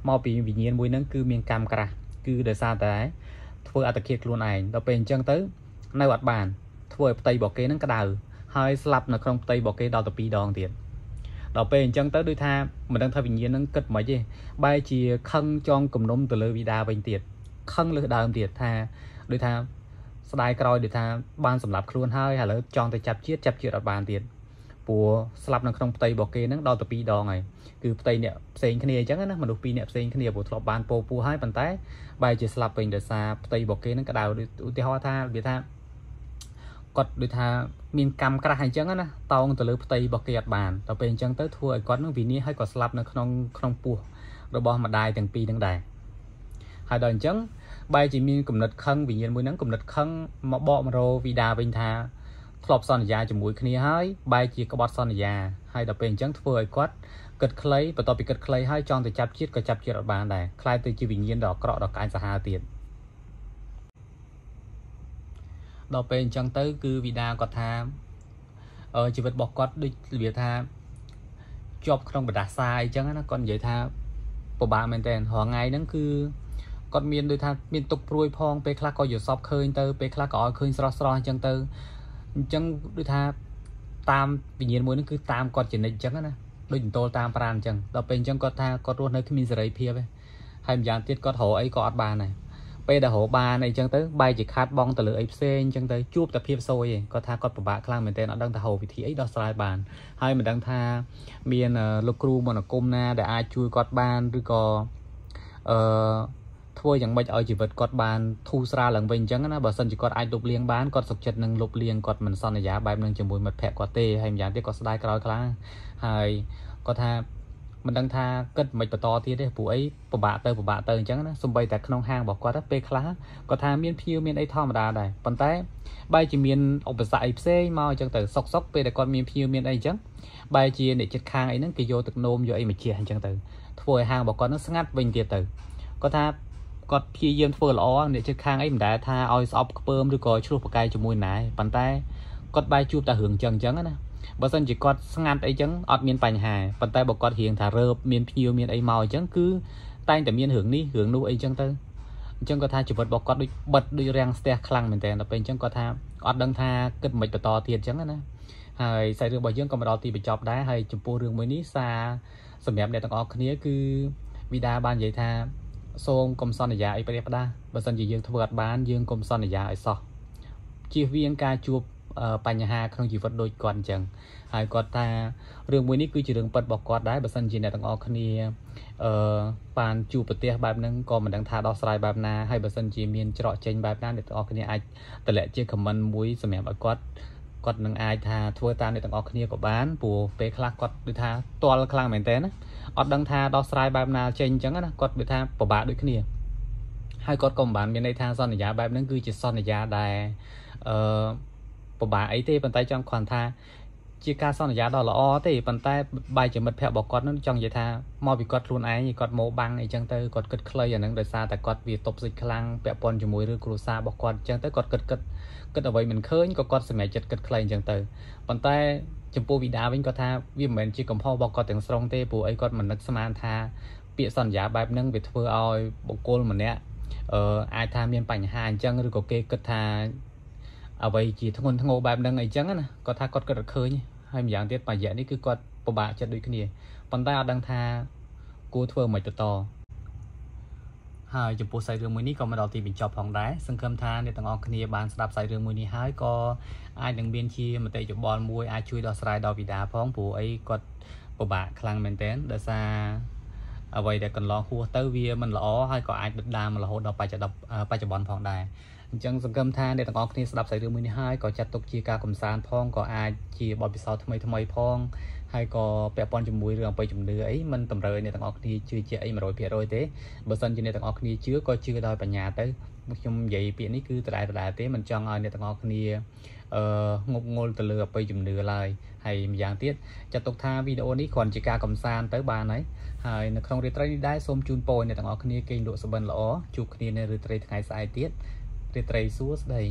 មកពីវិញ្ញាណមួយហ្នឹងគឺមានកម្មក្រាស់គឺដោយសារតែធ្វើអត្តឃាតខ្លួនឯងដល់ពេលអញ្ចឹងទៅនៅអត់បានធ្វើឲ្យផ្ទៃរបស់គេហ្នឹងក្តៅហើយស្លាប់នៅក្នុងផ្ទៃរបស់គេដល់ទៅ2ដងទៀតដល់ពេលអញ្ចឹងទៅដូចថាមិនដឹងថាវិញ្ញាណហ្នឹងគិតមិនទេបែរជាខឹងចងគំនុំទៅលើវិដាវិញទៀតខឹងលើដើមទៀតថាដូចថា ស្ដាយក្រោយដូចថាបានសម្លាប់ខ្លួនហើយឥឡូវចង់ទៅចាប់ជាតិចាប់ជាតិអត់បានទៀតព្រោះស្លាប់នៅក្នុងផ្ទៃរបស់គេហ្នឹងដល់ទៅ2ដងហើយគឺផ្ទៃអ្នកផ្សេងគ្នាអញ្ចឹងណាមនុស្សពីរអ្នកផ្សេងគ្នាព្រោះធ្លាប់បានពោពោះហើយប៉ុន្តែបែរជាស្លាប់វិញដោយសារផ្ទៃរបស់គេហ្នឹងក្តៅឧទាហរណ៍ថាវាថាគាត់ដូចថាមានកម្មក្រាស់អញ្ចឹងណាតោងទៅលើផ្ទៃរបស់គេអត់បានដល់ពេលអញ្ចឹងទៅធ្វើឲ្យគាត់នឹងវិនិច្ឆ័យហើយក៏ស្លាប់នៅក្នុងក្នុងពោះរបស់ម្ដាយទាំងពីរហ្នឹងដែរហើយដល់អញ្ចឹង បែរជាមានគំនិតខឹងវិញ្ញាណមួយហ្នឹងគំនិតខឹងមកបកមករោវីដាវិញថាធ្លាប់សន្យាជាមួយគ្នាហើយបែរជាក្បត់សន្យាហើយដល់ពេលអញ្ចឹងធ្វើឲ្យគាត់គិតខ្លីបន្ទាប់ពីគិតខ្លីហើយចង់ទៅចាប់ជាតិក៏ចាប់ជាតិអត់បានដែរខ្លាយទៅជាវិញ្ញាណដ៏អាក្រក់ដ៏កាចសាហាវទៀតដល់ពេលអញ្ចឹងទៅ គឺវីដាគាត់ថាអឺជីវិតរបស់គាត់ដូចរបៀបថាជាប់ក្នុងបដាសាអីចឹងណាគាត់និយាយថាពិបាកមែនតើរាល់ថ្ងៃហ្នឹងគឺ គាត់មានដូចថាមានទុកព្រួយផងពេលខ្លះក៏យល់សពឃើញទៅពេលខ្លះក៏ឲ្យឃើញស្រស់ស្រស់អញ្ចឹងទៅអញ្ចឹងដូចថាតាមវិញ្ញាណមួយហ្នឹងគឺតាមគាត់ចនិចអញ្ចឹងណាដូចអន្តលតាមប្រានអញ្ចឹងដល់ពេលអញ្ចឹងគាត់ថាគាត់រស់នៅគ្មានសេរីភាពទេហើយម្យ៉ាងទៀតគាត់រកអីក៏អត់បានដែរពេលដែលរកបានអីចឹងទៅបែរជាខាត់បងទៅលើអីផ្សេងចឹងទៅជួបតែភាពសួយឯងគាត់ថាគាត់ពិបាកខ្លាំងមែនទែនអត់ដឹងថារកវិធីអីដោះស្រាយបានហើយមិនដឹងថាមានលោកគ្រូមន្តអាគមណាដែលអាចជួយគាត់បានឬក៏អឺ ធ្វើយ៉ាងម៉េចឲ្យជីវិតគាត់បានធូរស្រាលឡើងវិញអញ្ចឹងណាបើសិនជាគាត់អាចលុបលាងបានគាត់សុខចិត្តនឹងលុបលាងគាត់មិនសន្យាបែបនឹងជាមួយមិត្តភ័ក្តិគាត់ទេហើយម្យ៉ាងទៀតគាត់ស្ដាយក្រោយខ្លាំងហើយគាត់ថាមិនដឹងថាគិតមិនបន្តទៀតទេព្រោះអីពិបាកទៅពិបាកទៅអញ្ចឹងណាសំបីតែក្នុងហាងរបស់គាត់ពេលខ្លះគាត់ថាមានភៀវមានអីធម្មតាដែរប៉ុន្តែបែរជាមានឧបសគ្គអីផ្សេងមកអញ្ចឹងទៅសុកសុកពេលដែលគាត់មានភៀវមានអីអញ្ចឹងបែរជាអ្នកចិត្តខាងអីហ្នឹងគេយកទឹកនោមយកអីមកជះអញ្ចឹងទៅធ្វើឲ្យហាងរបស់គាត់ហ្នឹងស្ងាត់វិញទៀតទៅគាត់ថា គាត់ព្យាយាមធ្វើល្អអ្នកចិត្តខាងអីមិនដែលថាឲ្យស្អប់ខ្ពើមឬក៏ឆ្លោះប្រកែកជាមួយណាប៉ុន្តែគាត់បែរជួបតែរឿងអញ្ចឹងអញ្ចឹងណាបើសិនជាគាត់ស្ងាត់អីចឹងអត់មានបញ្ហាប៉ុន្តែបើគាត់រៀងថារើបមានភ្ញៀវមានអីមកអញ្ចឹងគឺតែងតែមានរឿងនេះរឿងនោះអីចឹងទៅអញ្ចឹងគាត់ថាជីវិតរបស់គាត់ដូចបិទដូចរាំងស្ទះខ្លាំងមែនតើដល់ពេលអញ្ចឹងគាត់ថាអត់ដឹងថាគិតមិនបន្តទៀតអញ្ចឹងណាហើយសាច់រឿងរបស់យើងក៏មកដល់ទីបញ្ចប់ដែរហើយចំពោះរឿងមួយនេះសារសម្រាប់អ្នកទាំងអស់គ្នាគឺវីដាបាននិយាយថា សូមកុំសន្យាអីប្រេះផ្ដាស់បើសិនជាយើងធ្វើអត់បានយើងកុំសន្យាឲ្យសោះជៀសវាងការជួបបញ្ហាក្នុងជីវិតដូចគាត់អញ្ចឹងហើយគាត់ថារឿងមួយនេះគឺជារឿងពិតរបស់គាត់ដែរបើសិនជាអ្នកទាំងអស់គ្នាអឺបានជួបប្រទេសបែបហ្នឹងក៏មិនដឹងថាដោះស្រាយបែបណាហើយបើសិនជាមានច្រកចេញបែបណាអ្នកទាំងអស់គ្នាអាចតម្លាក់ជា comment មួយសម្រាប់ឲ្យគាត់គាត់នឹងអាចថាធ្វើតាមអ្នកទាំងអស់គ្នាក៏បានព្រោះពេលខ្លះគាត់ដូចថាតល់ខ្លាំងមែនតើណា អត់ដឹងថាដោះស្រាយបែបណាចេញអញ្ចឹងណាគាត់ដូចថាពិបាកដូចគ្នាហើយគាត់ក៏មិនបានមានន័យថាសន្យាបែបហ្នឹងគឺជាសន្យាដែលអឺពិបាកអីទេប៉ុន្តែចង់គ្រាន់ថាជាការសន្យាដ៏ល្អទេប៉ុន្តែបាយជាមិត្តភ័ក្តិរបស់គាត់នឹងចង់និយាយថាមកពីគាត់ខ្លួនឯងគាត់មកបាំងអីចឹងទៅគាត់គិតខ្លីអាហ្នឹងដោយសារតែគាត់វាតប់សិចខ្លាំងពាក់ព័ន្ធជាមួយរឿងគ្រួសាររបស់គាត់អញ្ចឹងទៅគាត់គិតគិតគិតអ្វីមិនឃើញក៏គាត់សម្រេចចិត្តគិតខ្លីអញ្ចឹងទៅប៉ុន្តែ ចំពោះវីដាវិញគាត់ថាវាមិនមែនជាកំហុសរបស់គាត់ទាំងស្រុងទេព្រោះអីគាត់មិននឹកស្មានថាពាក្យសន្យាបែបហ្នឹងវាធ្វើឲ្យបុគ្គលម្នាក់អឺអាចថាមានបញ្ហាអញ្ចឹងឬក៏គេគិតថាអ្វីជាធ្ងន់ធ្ងរបែបហ្នឹងអីចឹងណាគាត់ថាគាត់គិតរកឃើញហើយម្យ៉ាងទៀតបរិយានេះគឺគាត់ពិបាកចិត្តដូចគ្នាប៉ុន្តែអត់ដឹងថាគួរធ្វើមិនទៅត ហើយចំពោះសាច់រឿងមួយនេះក៏មកដល់ទីបញ្ចប់ផងដែរសង្ឃឹមថាអ្នកទាំងអស់គ្នាបានស្ដាប់សាច់រឿងមួយនេះហើយក៏អាចនឹងមានជាមតិយោបល់មួយអាចជួយដោះស្រាយដល់វីដាផងព្រោះអីគាត់ពិបាកខ្លាំងមែនទែនដោយសារអ្វីដែលកន្លងហួសទៅវាមិនល្អហើយក៏អាចដុតដាមរហូតដល់បច្ចុប្បន្នបច្ចុប្បន្នផងដែរអញ្ចឹងសង្ឃឹមថាអ្នកទាំងអស់គ្នាស្ដាប់សាច់រឿងមួយនេះហើយក៏ចាត់ទុកជាការកំសាន្តផងក៏អាចជាបទពិសោធន៍ថ្មីថ្មីផង ហើយក៏ពាក់ព័ន្ធជាមួយរឿងអំពើជំនឿអីមិនតម្រូវឲ្យអ្នកទាំងអស់គ្នាជឿជាក់អី100%ទេបើសិនជាអ្នកទាំងអស់គ្នាជឿក៏ជឿដោយបញ្ញាទៅខ្ញុំនិយាយពាក្យនេះគឺដដែលដដែលទេមិនចង់ឲ្យអ្នកទាំងអស់គ្នាអឺងប់ងល់ទៅលើអបិយជំនឿឡើយហើយម្យ៉ាងទៀតចាត់ទុកថាវីដេអូនេះគ្រាន់ជាការកំសាន្តទៅបានហើយហើយនៅក្នុងរាត្រីនេះដែរសូមជូនពរអ្នកទាំងអស់គ្នាគេងលក់សុបិនល្អជួបគ្នានៅរាត្រីថ្ងៃស្អែកទៀតរាត្រីសួស្តី